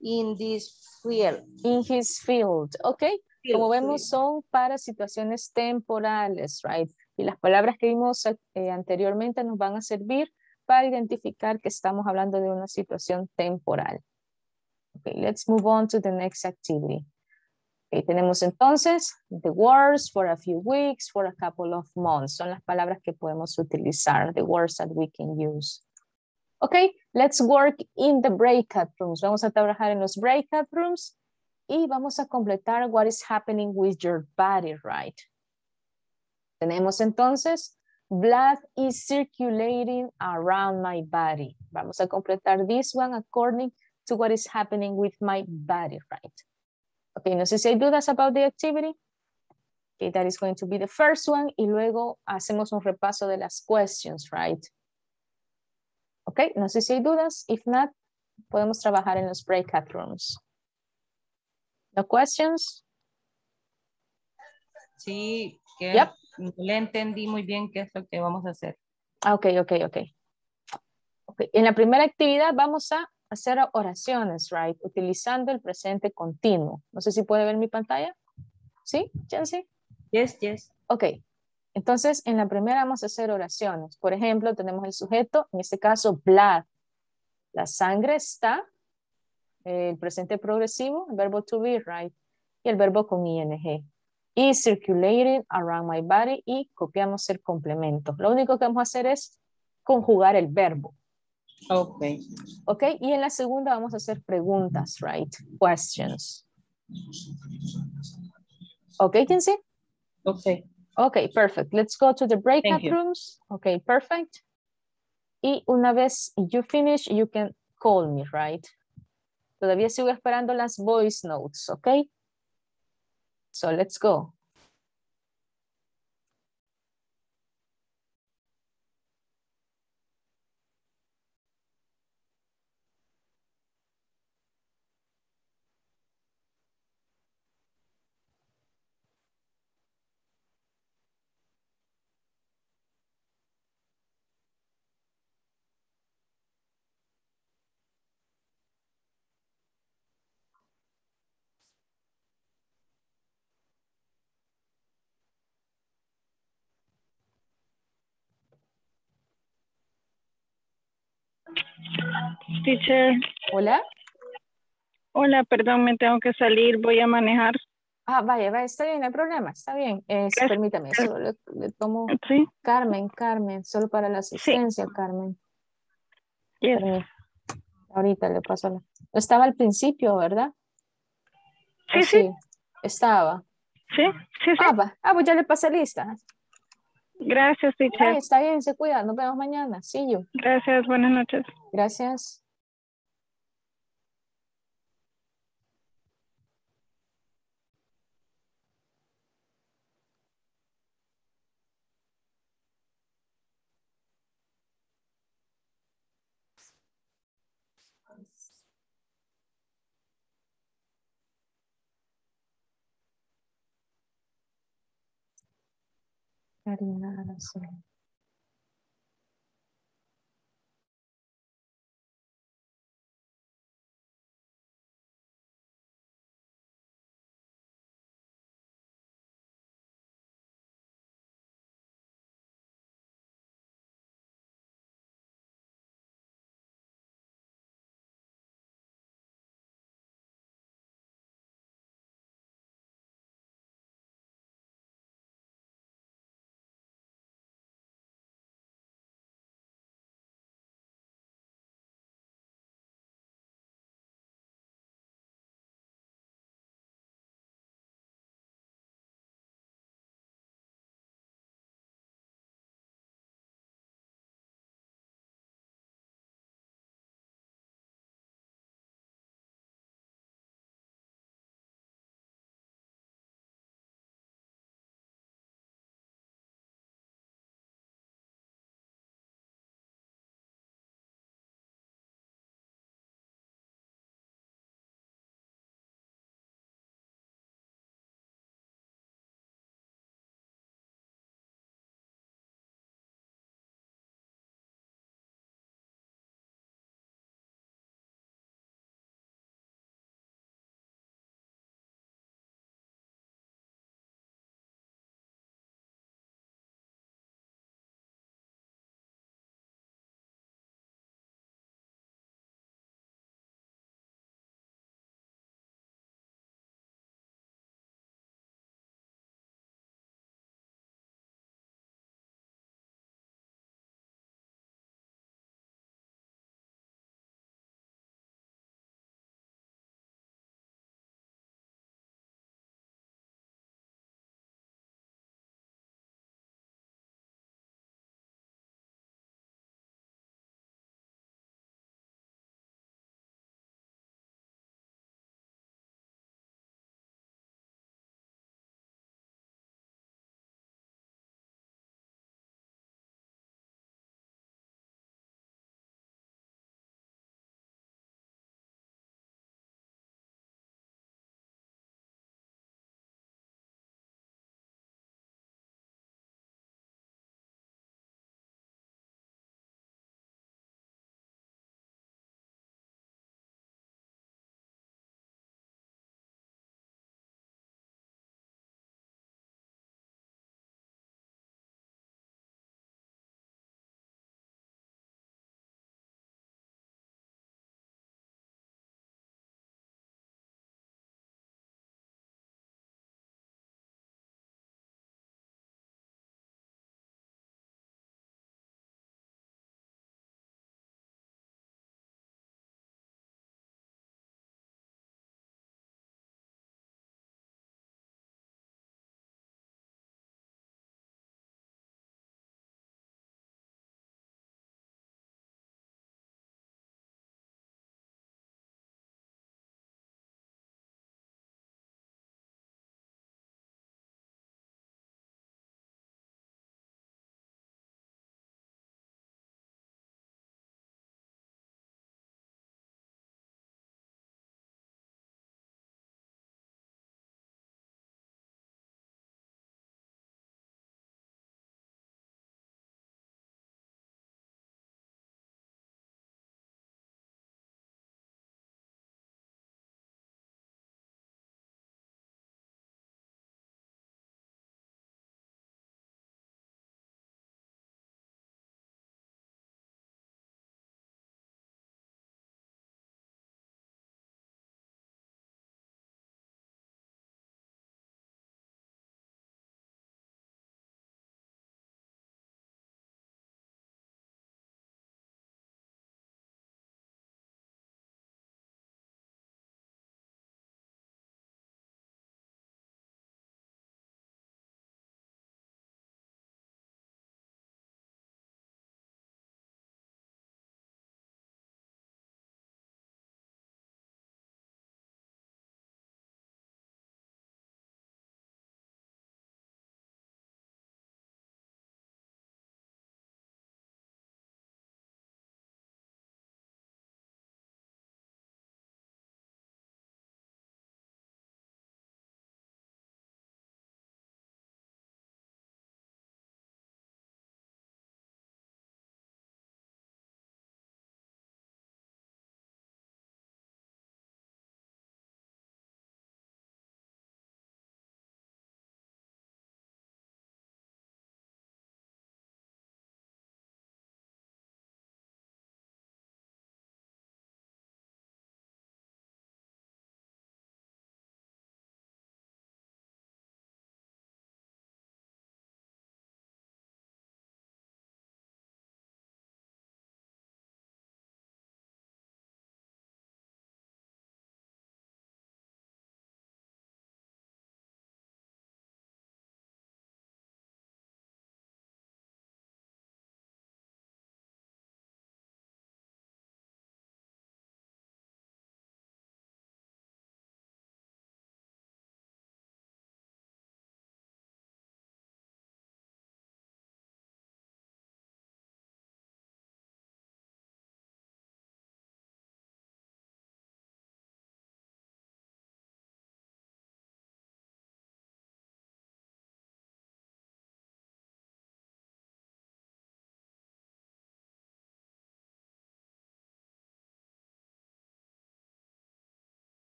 in this field.
In his field, okay. Como
Field,
vemos son para situaciones temporales, right? Y las palabras que vimos eh, anteriormente nos van a servir para identificar que estamos hablando de una situación temporal. Okay, let's move on to the next activity. Okay, tenemos entonces the words for a few weeks, for a couple of months. Son las palabras que podemos utilizar, the words that we can use. Okay, let's work in the breakout rooms. Vamos a trabajar en los breakout rooms y vamos a completar what is happening with your body, right? Tenemos entonces, blood is circulating around my body. Vamos a completar this one according to what is happening with my body, right? Okay, no sé si hay dudas about the activity. Okay, that is going to be the first one y luego hacemos un repaso de las questions, right? Okay, no sé si hay dudas. If not, podemos trabajar en los breakout rooms. No questions?
Sí, que
Yep.
no le entendí muy bien qué es lo que vamos a hacer.
Ah, Ok, ok, ok. Ok, En la primera actividad vamos a hacer oraciones, right? Utilizando el presente continuo. No sé si puede ver mi pantalla. ¿Sí, Jancy?
Yes, yes.
Ok. Entonces, en la primera vamos a hacer oraciones. Por ejemplo, tenemos el sujeto, en este caso, blood. La sangre está, el presente progresivo, el verbo to be, right? Y el verbo con ing. Y circulating around my body y copiamos el complemento. Lo único que vamos a hacer es conjugar el verbo.
Ok.
Ok, y en la segunda vamos a hacer preguntas, right? Questions. Ok, Kinsey?
Ok.
Okay, perfect. Let's go to the breakout rooms. Okay, perfect. Y una vez you finish, you can call me, right? Todavía sigo esperando las voice notes, okay? So let's go.
Teacher.
Hola.
Hola, perdón, me tengo que salir, voy a manejar.
Ah, vaya, vaya, está bien, no hay problema, está bien. Eh, permítame, solo le, le tomo
Sí.
Carmen, Carmen, solo para la asistencia, Carmen.
Yes.
Permí- Ahorita le paso la... Estaba al principio, ¿verdad?
Sí,
¿O
sí.
Estaba.
Sí, sí, sí.
Ah, va. Ah, pues ya le pasé lista.
Gracias, teacher.
Ay, está bien, se cuida. Nos vemos mañana. See you.
Gracias, buenas noches.
Gracias. Karina Araceli.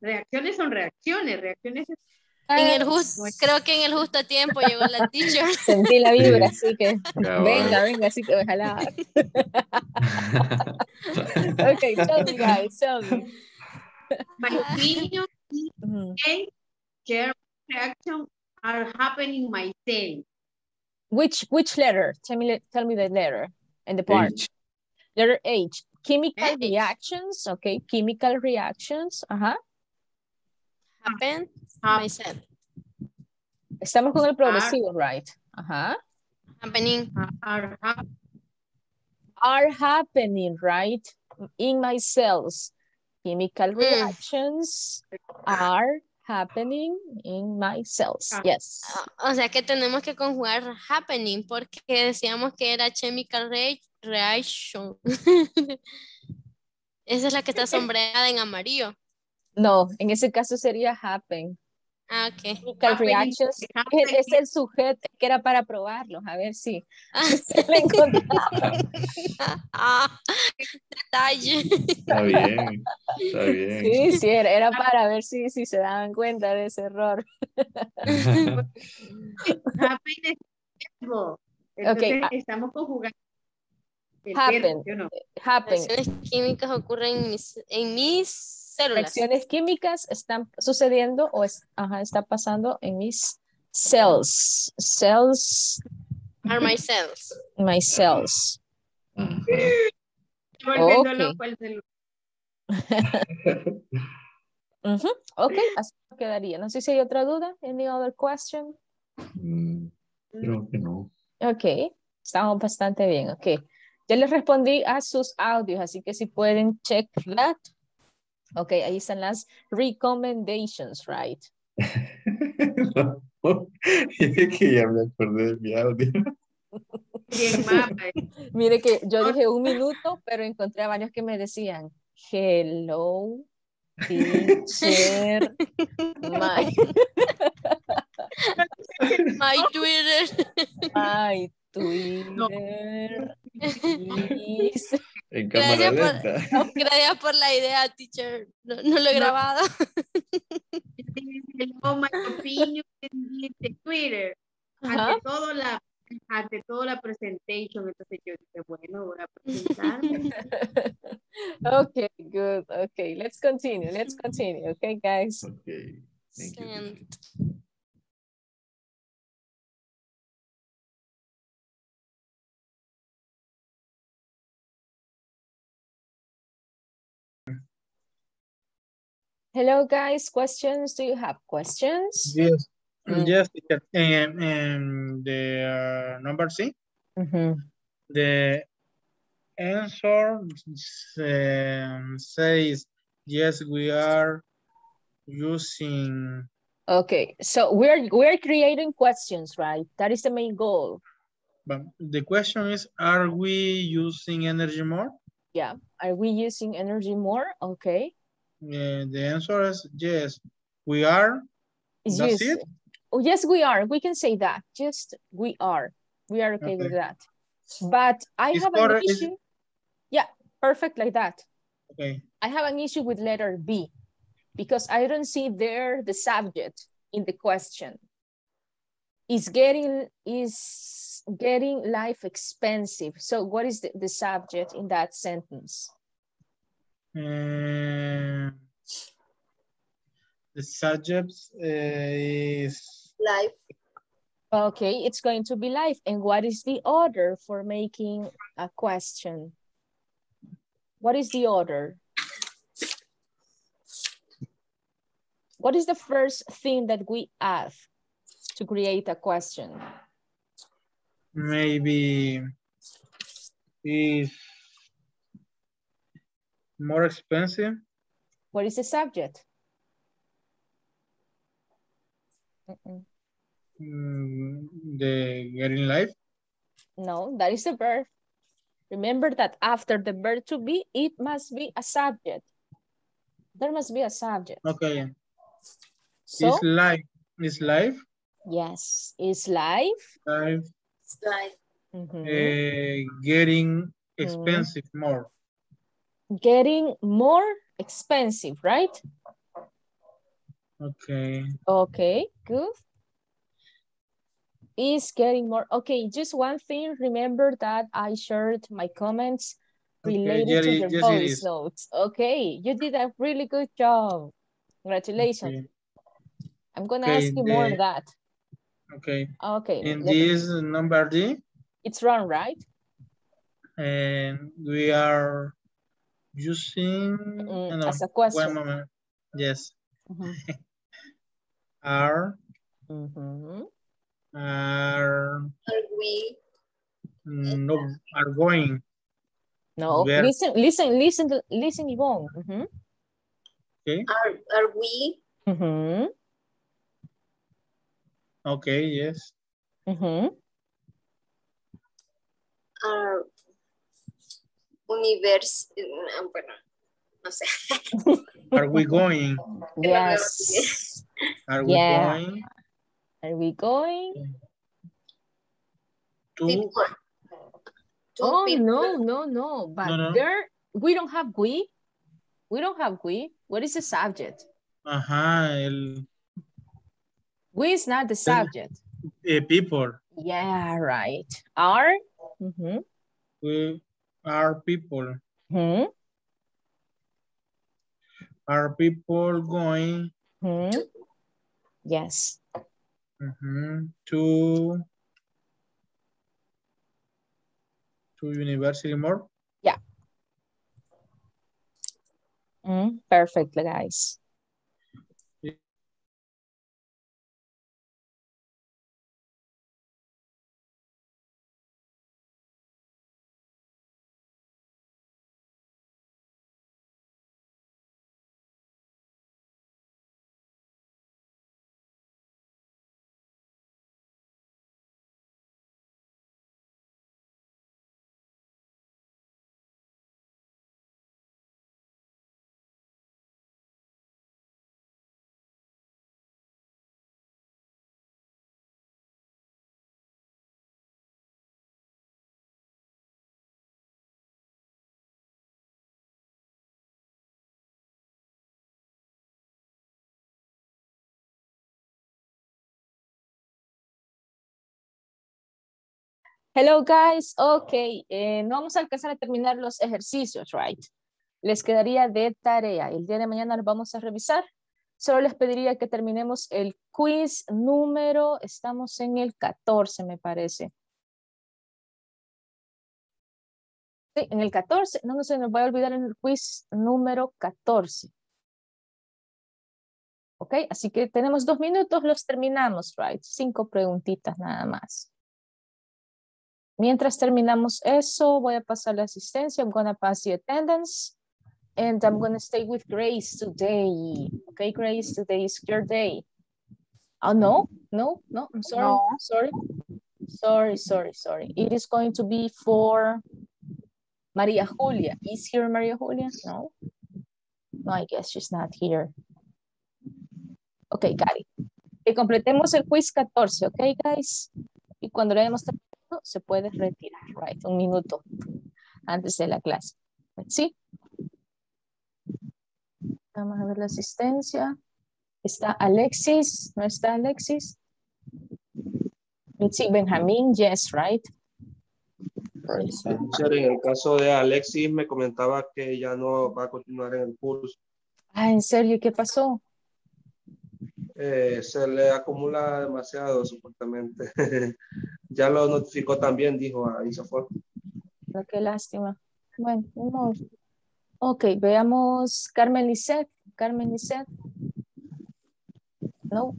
Reacciones son reacciones, reacciones es
En el justo, creo que en el justo tiempo llegó la teacher.
Sentí la vibra,
Sí.
así que venga, venga, así que ojalá. okay, tell me guys, tell me.
My opinion
Mhm.
and care reaction are happening myself.
Which which letter? Tell me tell me the letter and the part.
H.
Letter H. Chemical
H.
reactions, okay, chemical reactions, ajá.
Happen
Hap-
myself.
Estamos con el progresivo, right? Ajá.
Happening.
Are
Are happening, right? In my cells. Chemical
Mm.
reactions are happening in my cells.
Ah.
Yes.
O sea que tenemos que conjugar happening porque decíamos que era chemical re- reaction. Esa es la que está sombreada en amarillo.
No, en ese caso sería happen.
Ah, ok.
Chemical
Happening,
reactions es,
happening.
es el sujeto que era para probarlos. A ver si
Ah,
se lo encontraba.
ah, detalle.
Está bien, está bien.
Sí, sí, era, era para ver si, si se daban cuenta de ese error.
happen es verbo. Entonces
ah.
estamos conjugando
Happen.
verbo, ¿sí no?
Happen.
Reacciones químicas ocurren en mis, en mis células.
Reacciones químicas están sucediendo o es, ajá, está pasando en mis cells. Cells,
Are my cells.
my cells.
Volviendo
Ok.
loco el celular.
Ujú, Ok, así quedaría. No sé si hay otra duda. Any other question?
Mm, Creo que no.
Ok, estamos bastante bien. Ok, ya les respondí a sus audios, así que si pueden check that. Ok, ahí están las recommendations, right?
Es que ya me acordé de mi audio.
Bien, mapa.
Mire que yo dije un minuto, pero encontré a varios que me decían, hello, teacher, my,
My Twitter.
my Twitter, please.
En cámara
Gracias
lenta.
por, gracias por la idea, teacher. No, no lo he grabado.
Hello, my opinion en en Twitter.
Ajá.
Ante todo la ante todo la presentation, entonces yo dije, bueno, voy a presentarme.
Okay, good. Okay, let's continue. Let's continue. Okay, guys.
Okay. Thank you.
Hello, guys. Questions? Do you have questions?
Yes.
Mm.
Yes. And, and the uh, number C,
Mhm.
the answer um, says, yes, we are using,
Okay, so we're we're creating questions, right? That is the main goal.
but the question is, are we using energy more?
Yeah. Are we using energy more? Okay.
Uh, the answer is yes, we are.
Is
That's it?
Oh, yes, we are. We can say that. Just we are. We are okay, with that. But I have an
correct- is-
issue. Yeah, perfect like that.
Okay,
I have an issue with letter B because I don't see there the subject in the question. Is getting is getting life expensive. So what is the, the subject in that sentence?
Uh, the subject uh, is
Life.
Okay, it's going to be life. And what is the order for making a question? What is the order? What is the first thing that we add to create a question?
maybe is more expensive.
What is the subject? Mm-mm.
Mm, the getting life.
No, that is the verb. Remember that after the verb to be, it must be a subject. There must be a subject.
Okay,
So,
is life. Is life.
yes, is life.
Life.
It's life.
Mhm.
uh, getting expensive more.
Getting more expensive, right?
Okay.
Okay, good. Is getting more. Okay, just one thing. Remember that I shared my comments related
Jerry,
to your
yes,
voice notes. Okay, you did a really good job. Congratulations.
Okay.
I'm gonna
Okay,
ask you more of that.
Okay.
Okay. Me-
this number D,
It's wrong, right?
and we are using
Mm,
no,
as a question.
One moment. Yes.
Mhm.
Are
Mhm.
are
Are we?
no are going.
No,
Ver-
listen, listen, listen, to- listen, Yvonne. Mhm.
Okay.
Are are we?
Mhm.
Okay. Yes.
Mhm.
Are universe? Bueno, no sé.
Are we going?
Yes.
Are we
Yeah.
going
Are we going?
to?
People. Two
Oh,
people.
no, no, no. But
No, no.
there, we don't have we. We don't have we. What is the subject?
Ajá. El
We is not the subject.
eh, people.
Yeah, right. Are. Mhm.
We are people.
Mhm.
Are people going
Mhm. Yes.
mhm, to to university more? Yeah.
Mm, perfect, guys. Hello, guys. Ok, eh, no vamos a alcanzar a terminar los ejercicios, right? Les quedaría de tarea. El día de mañana los vamos a revisar. Solo les pediría que terminemos el quiz número, estamos en el 14, me parece. Sí, en el 14, no, no se nos va a olvidar en el quiz número 14. Ok, así que tenemos dos minutos, los terminamos, right? Cinco preguntitas nada más. Mientras terminamos eso, voy a pasar la asistencia. I'm gonna pass the attendance. And I'm gonna stay with Grace today. Okay, Grace, today is your day. Oh, no, no, no, I'm sorry,
No.
sorry. Sorry, sorry, sorry. It is going to be for Maria Julia. Is here Maria Julia? No? No, I guess she's not here. Okay, got it. Que completemos el quiz 14, okay, guys? Y cuando lo hayamos terminado, se puede retirar, right? Un minuto antes de la clase. See. Vamos a ver la asistencia. Está Alexis, ¿no está Alexis? Let's see, Benjamín, yes, right?
En el caso de Alexis me comentaba que ya no va a continuar en el curso.
Ah, ¿en serio? ¿Qué pasó?
Eh, se le acumula demasiado supuestamente. ya lo notificó también, dijo a Isafor.
No, qué lástima. Bueno, modo. Ok, veamos Carmen Lisset. Carmen Lisset. No.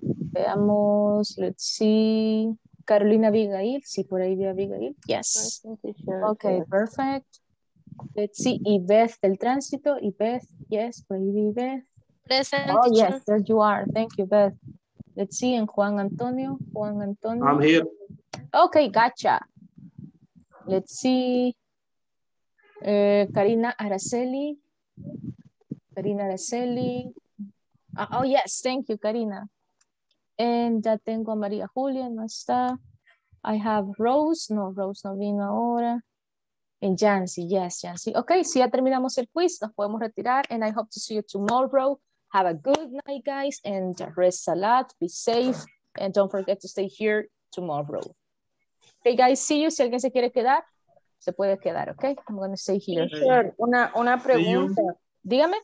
Veamos, let's see. Carolina Abigail. Sí, por ahí vi Abigail. Yes. Ok, perfect. Let's see. Ibeth del tránsito. Ibeth, yes, por ahí vi Ibeth.
Present,
Oh, yes, there you are. Thank you, Beth. Let's see, and Juan Antonio. Juan Antonio.
I'm here.
Okay, gotcha. Let's see. Eh, Karina Araceli. Karina Araceli. Ah, oh, yes, thank you, Karina. And ya tengo a María Julia, no está. I have Rose. No, Rose no vino ahora. And Jancy, yes, Jancy. Okay, si ya terminamos el quiz, nos podemos retirar. And I hope to see you tomorrow. Have a good night, guys, and rest a lot. Be safe, and don't forget to stay here tomorrow. Okay, guys, see you. Si alguien se quiere quedar, se puede quedar, okay? I'm going to stay here.
Una, una pregunta.
Dígame.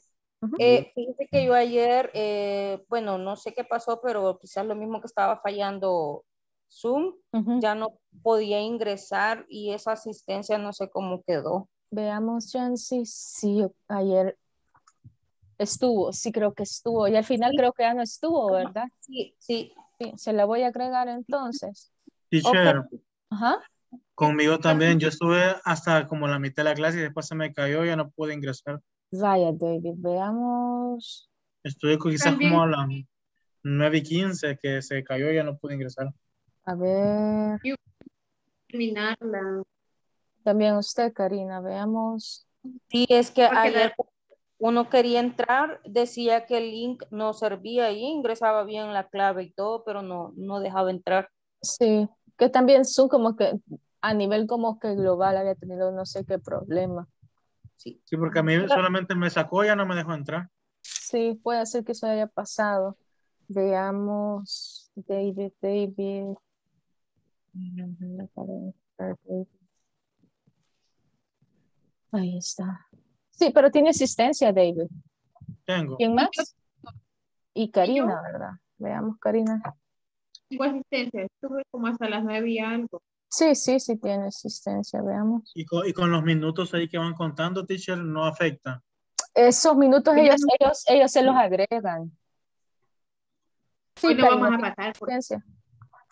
Eh, fíjese que yo ayer, eh, bueno, no sé qué pasó, pero quizás lo mismo que estaba fallando Zoom, ya no podía ingresar y esa asistencia no sé cómo quedó.
Veamos, Jancy, sí, ayer estuvo, sí creo que estuvo, y al final creo que ya no estuvo, ¿verdad?
Sí, sí.
Sí, se la voy a agregar entonces.
Teacher,
Ajá.
conmigo también. Yo estuve hasta como la mitad de la clase y después se me cayó y ya no pude ingresar.
Vaya, David, veamos.
Estuve quizás
También.
como a las 9 y 15 que se cayó y ya no pude ingresar.
A ver.
Terminarla.
También usted, Karina, veamos.
Sí, es que
Porque la-
ayer uno quería entrar, decía que el link no servía y ingresaba bien la clave y todo, pero no, no dejaba entrar.
Sí, que también Zoom como que a nivel como que global había tenido no sé qué problema.
Sí.
Sí, porque a mí solamente me sacó y ya no me dejó entrar.
Sí, puede ser que eso haya pasado. Veamos, David, David. Ahí está. Sí, pero tiene asistencia, David.
Tengo.
¿Quién más? Y Karina, ¿verdad? Veamos, Karina.
Tengo asistencia. Estuve como hasta las nueve y algo.
Sí, sí, sí tiene asistencia, veamos.
Y con, y con los minutos ahí que van contando, teacher, no afecta.
Esos minutos ellos, ellos, ellos se los agregan. Sí,
Hoy
pero
vamos
no
a pasar por-
asistencia.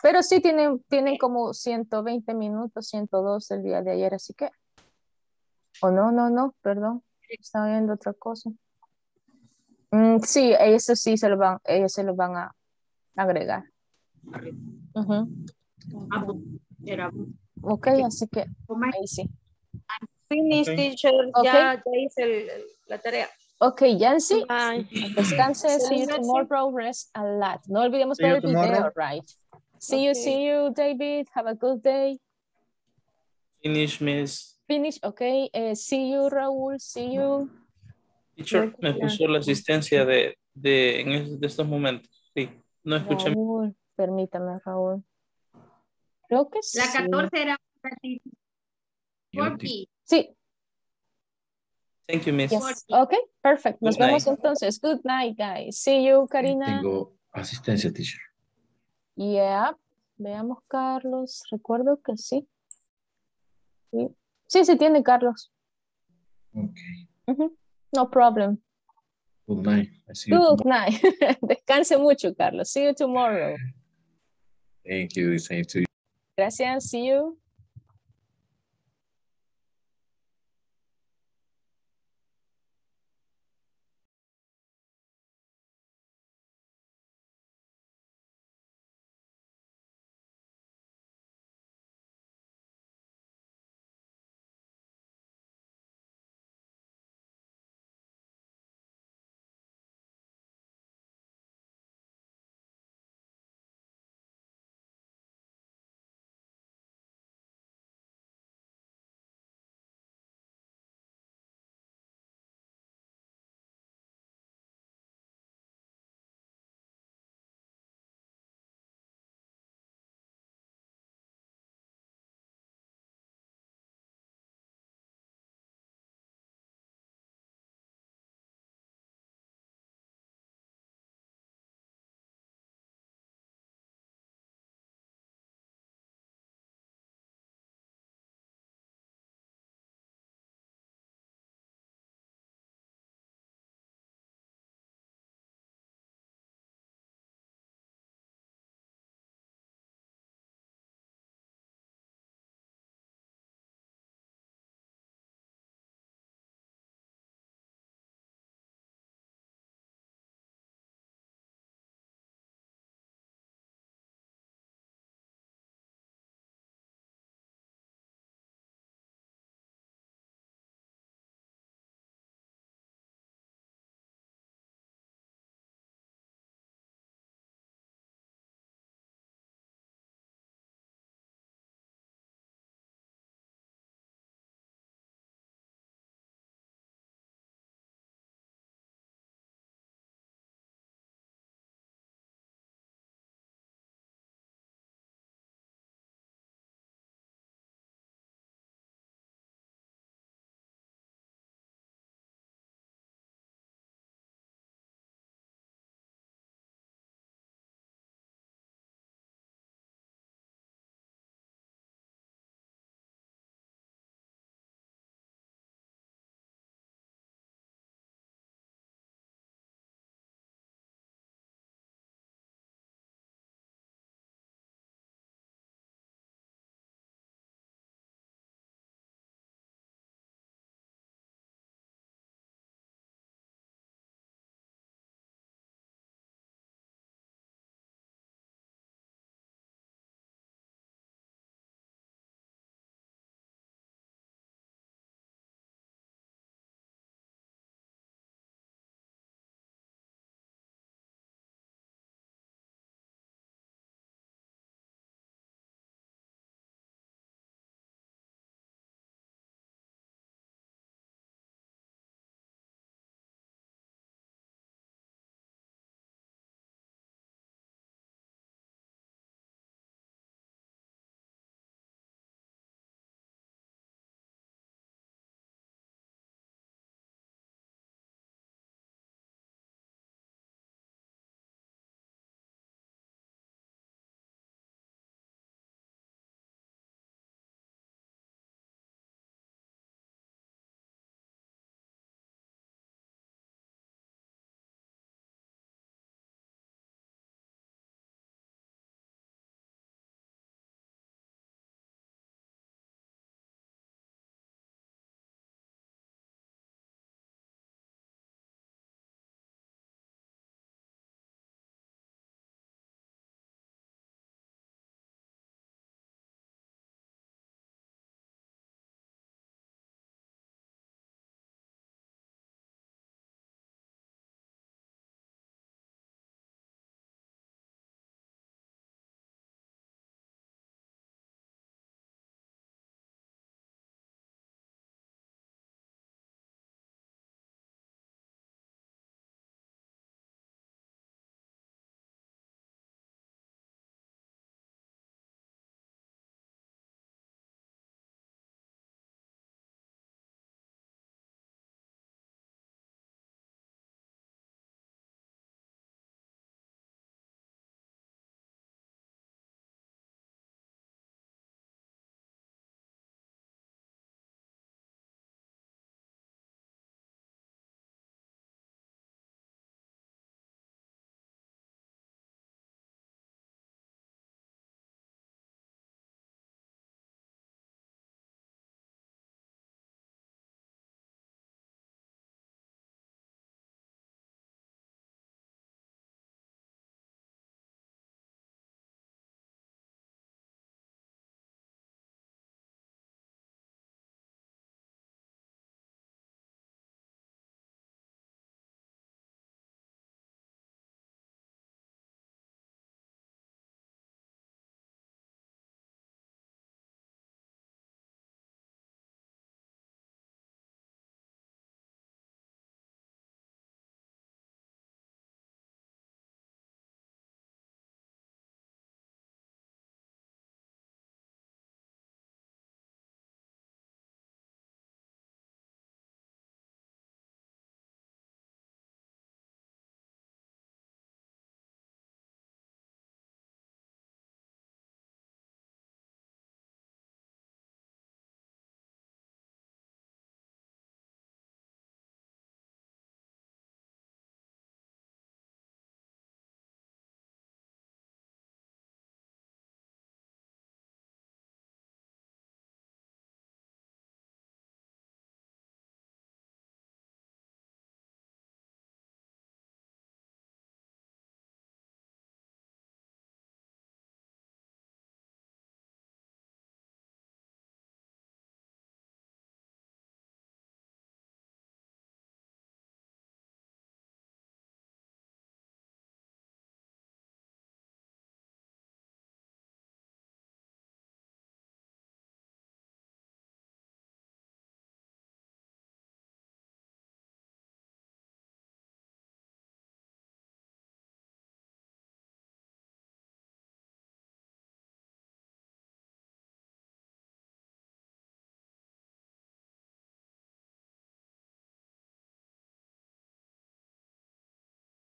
Pero sí tienen, tienen como 120 minutos, 102 el día de ayer, así que. O no, no, no, perdón. Estaba viendo otra cosa. Mm, sí, eso sí se lo van, ellos se lo van a agregar.
Era-
Ok, así que ahí sí.
Finish, teacher,
Ok.
ya, ya hice el- la tarea.
Ok, Yancy, descanse, see you tomorrow, rest a lot. No olvidemos
See
ver el video, right? See you, see you, David. Have a good day.
Finish, Miss.
Finish, ok. Eh, see you, Raúl, see you.
Teacher, me puso la asistencia de, de, en es- de estos momentos. Sí, no escuché.
Raúl, permítame, Raúl. Creo que sí.
La 14 era.
Sí,
Thank you, Miss.
yes. Ok, perfect. Nos
Good
vemos
night.
entonces. Good night, guys. See you, Karina.
Tengo asistencia, teacher.
Yeah. Veamos, Carlos. Recuerdo que sí. Sí, sí, sí tiene Carlos.
Ok.
No problem.
Good night. I see you
Good
tomorrow.
night. Descanse mucho, Carlos. See you tomorrow.
Thank you. Same to you.
Gracias. See you.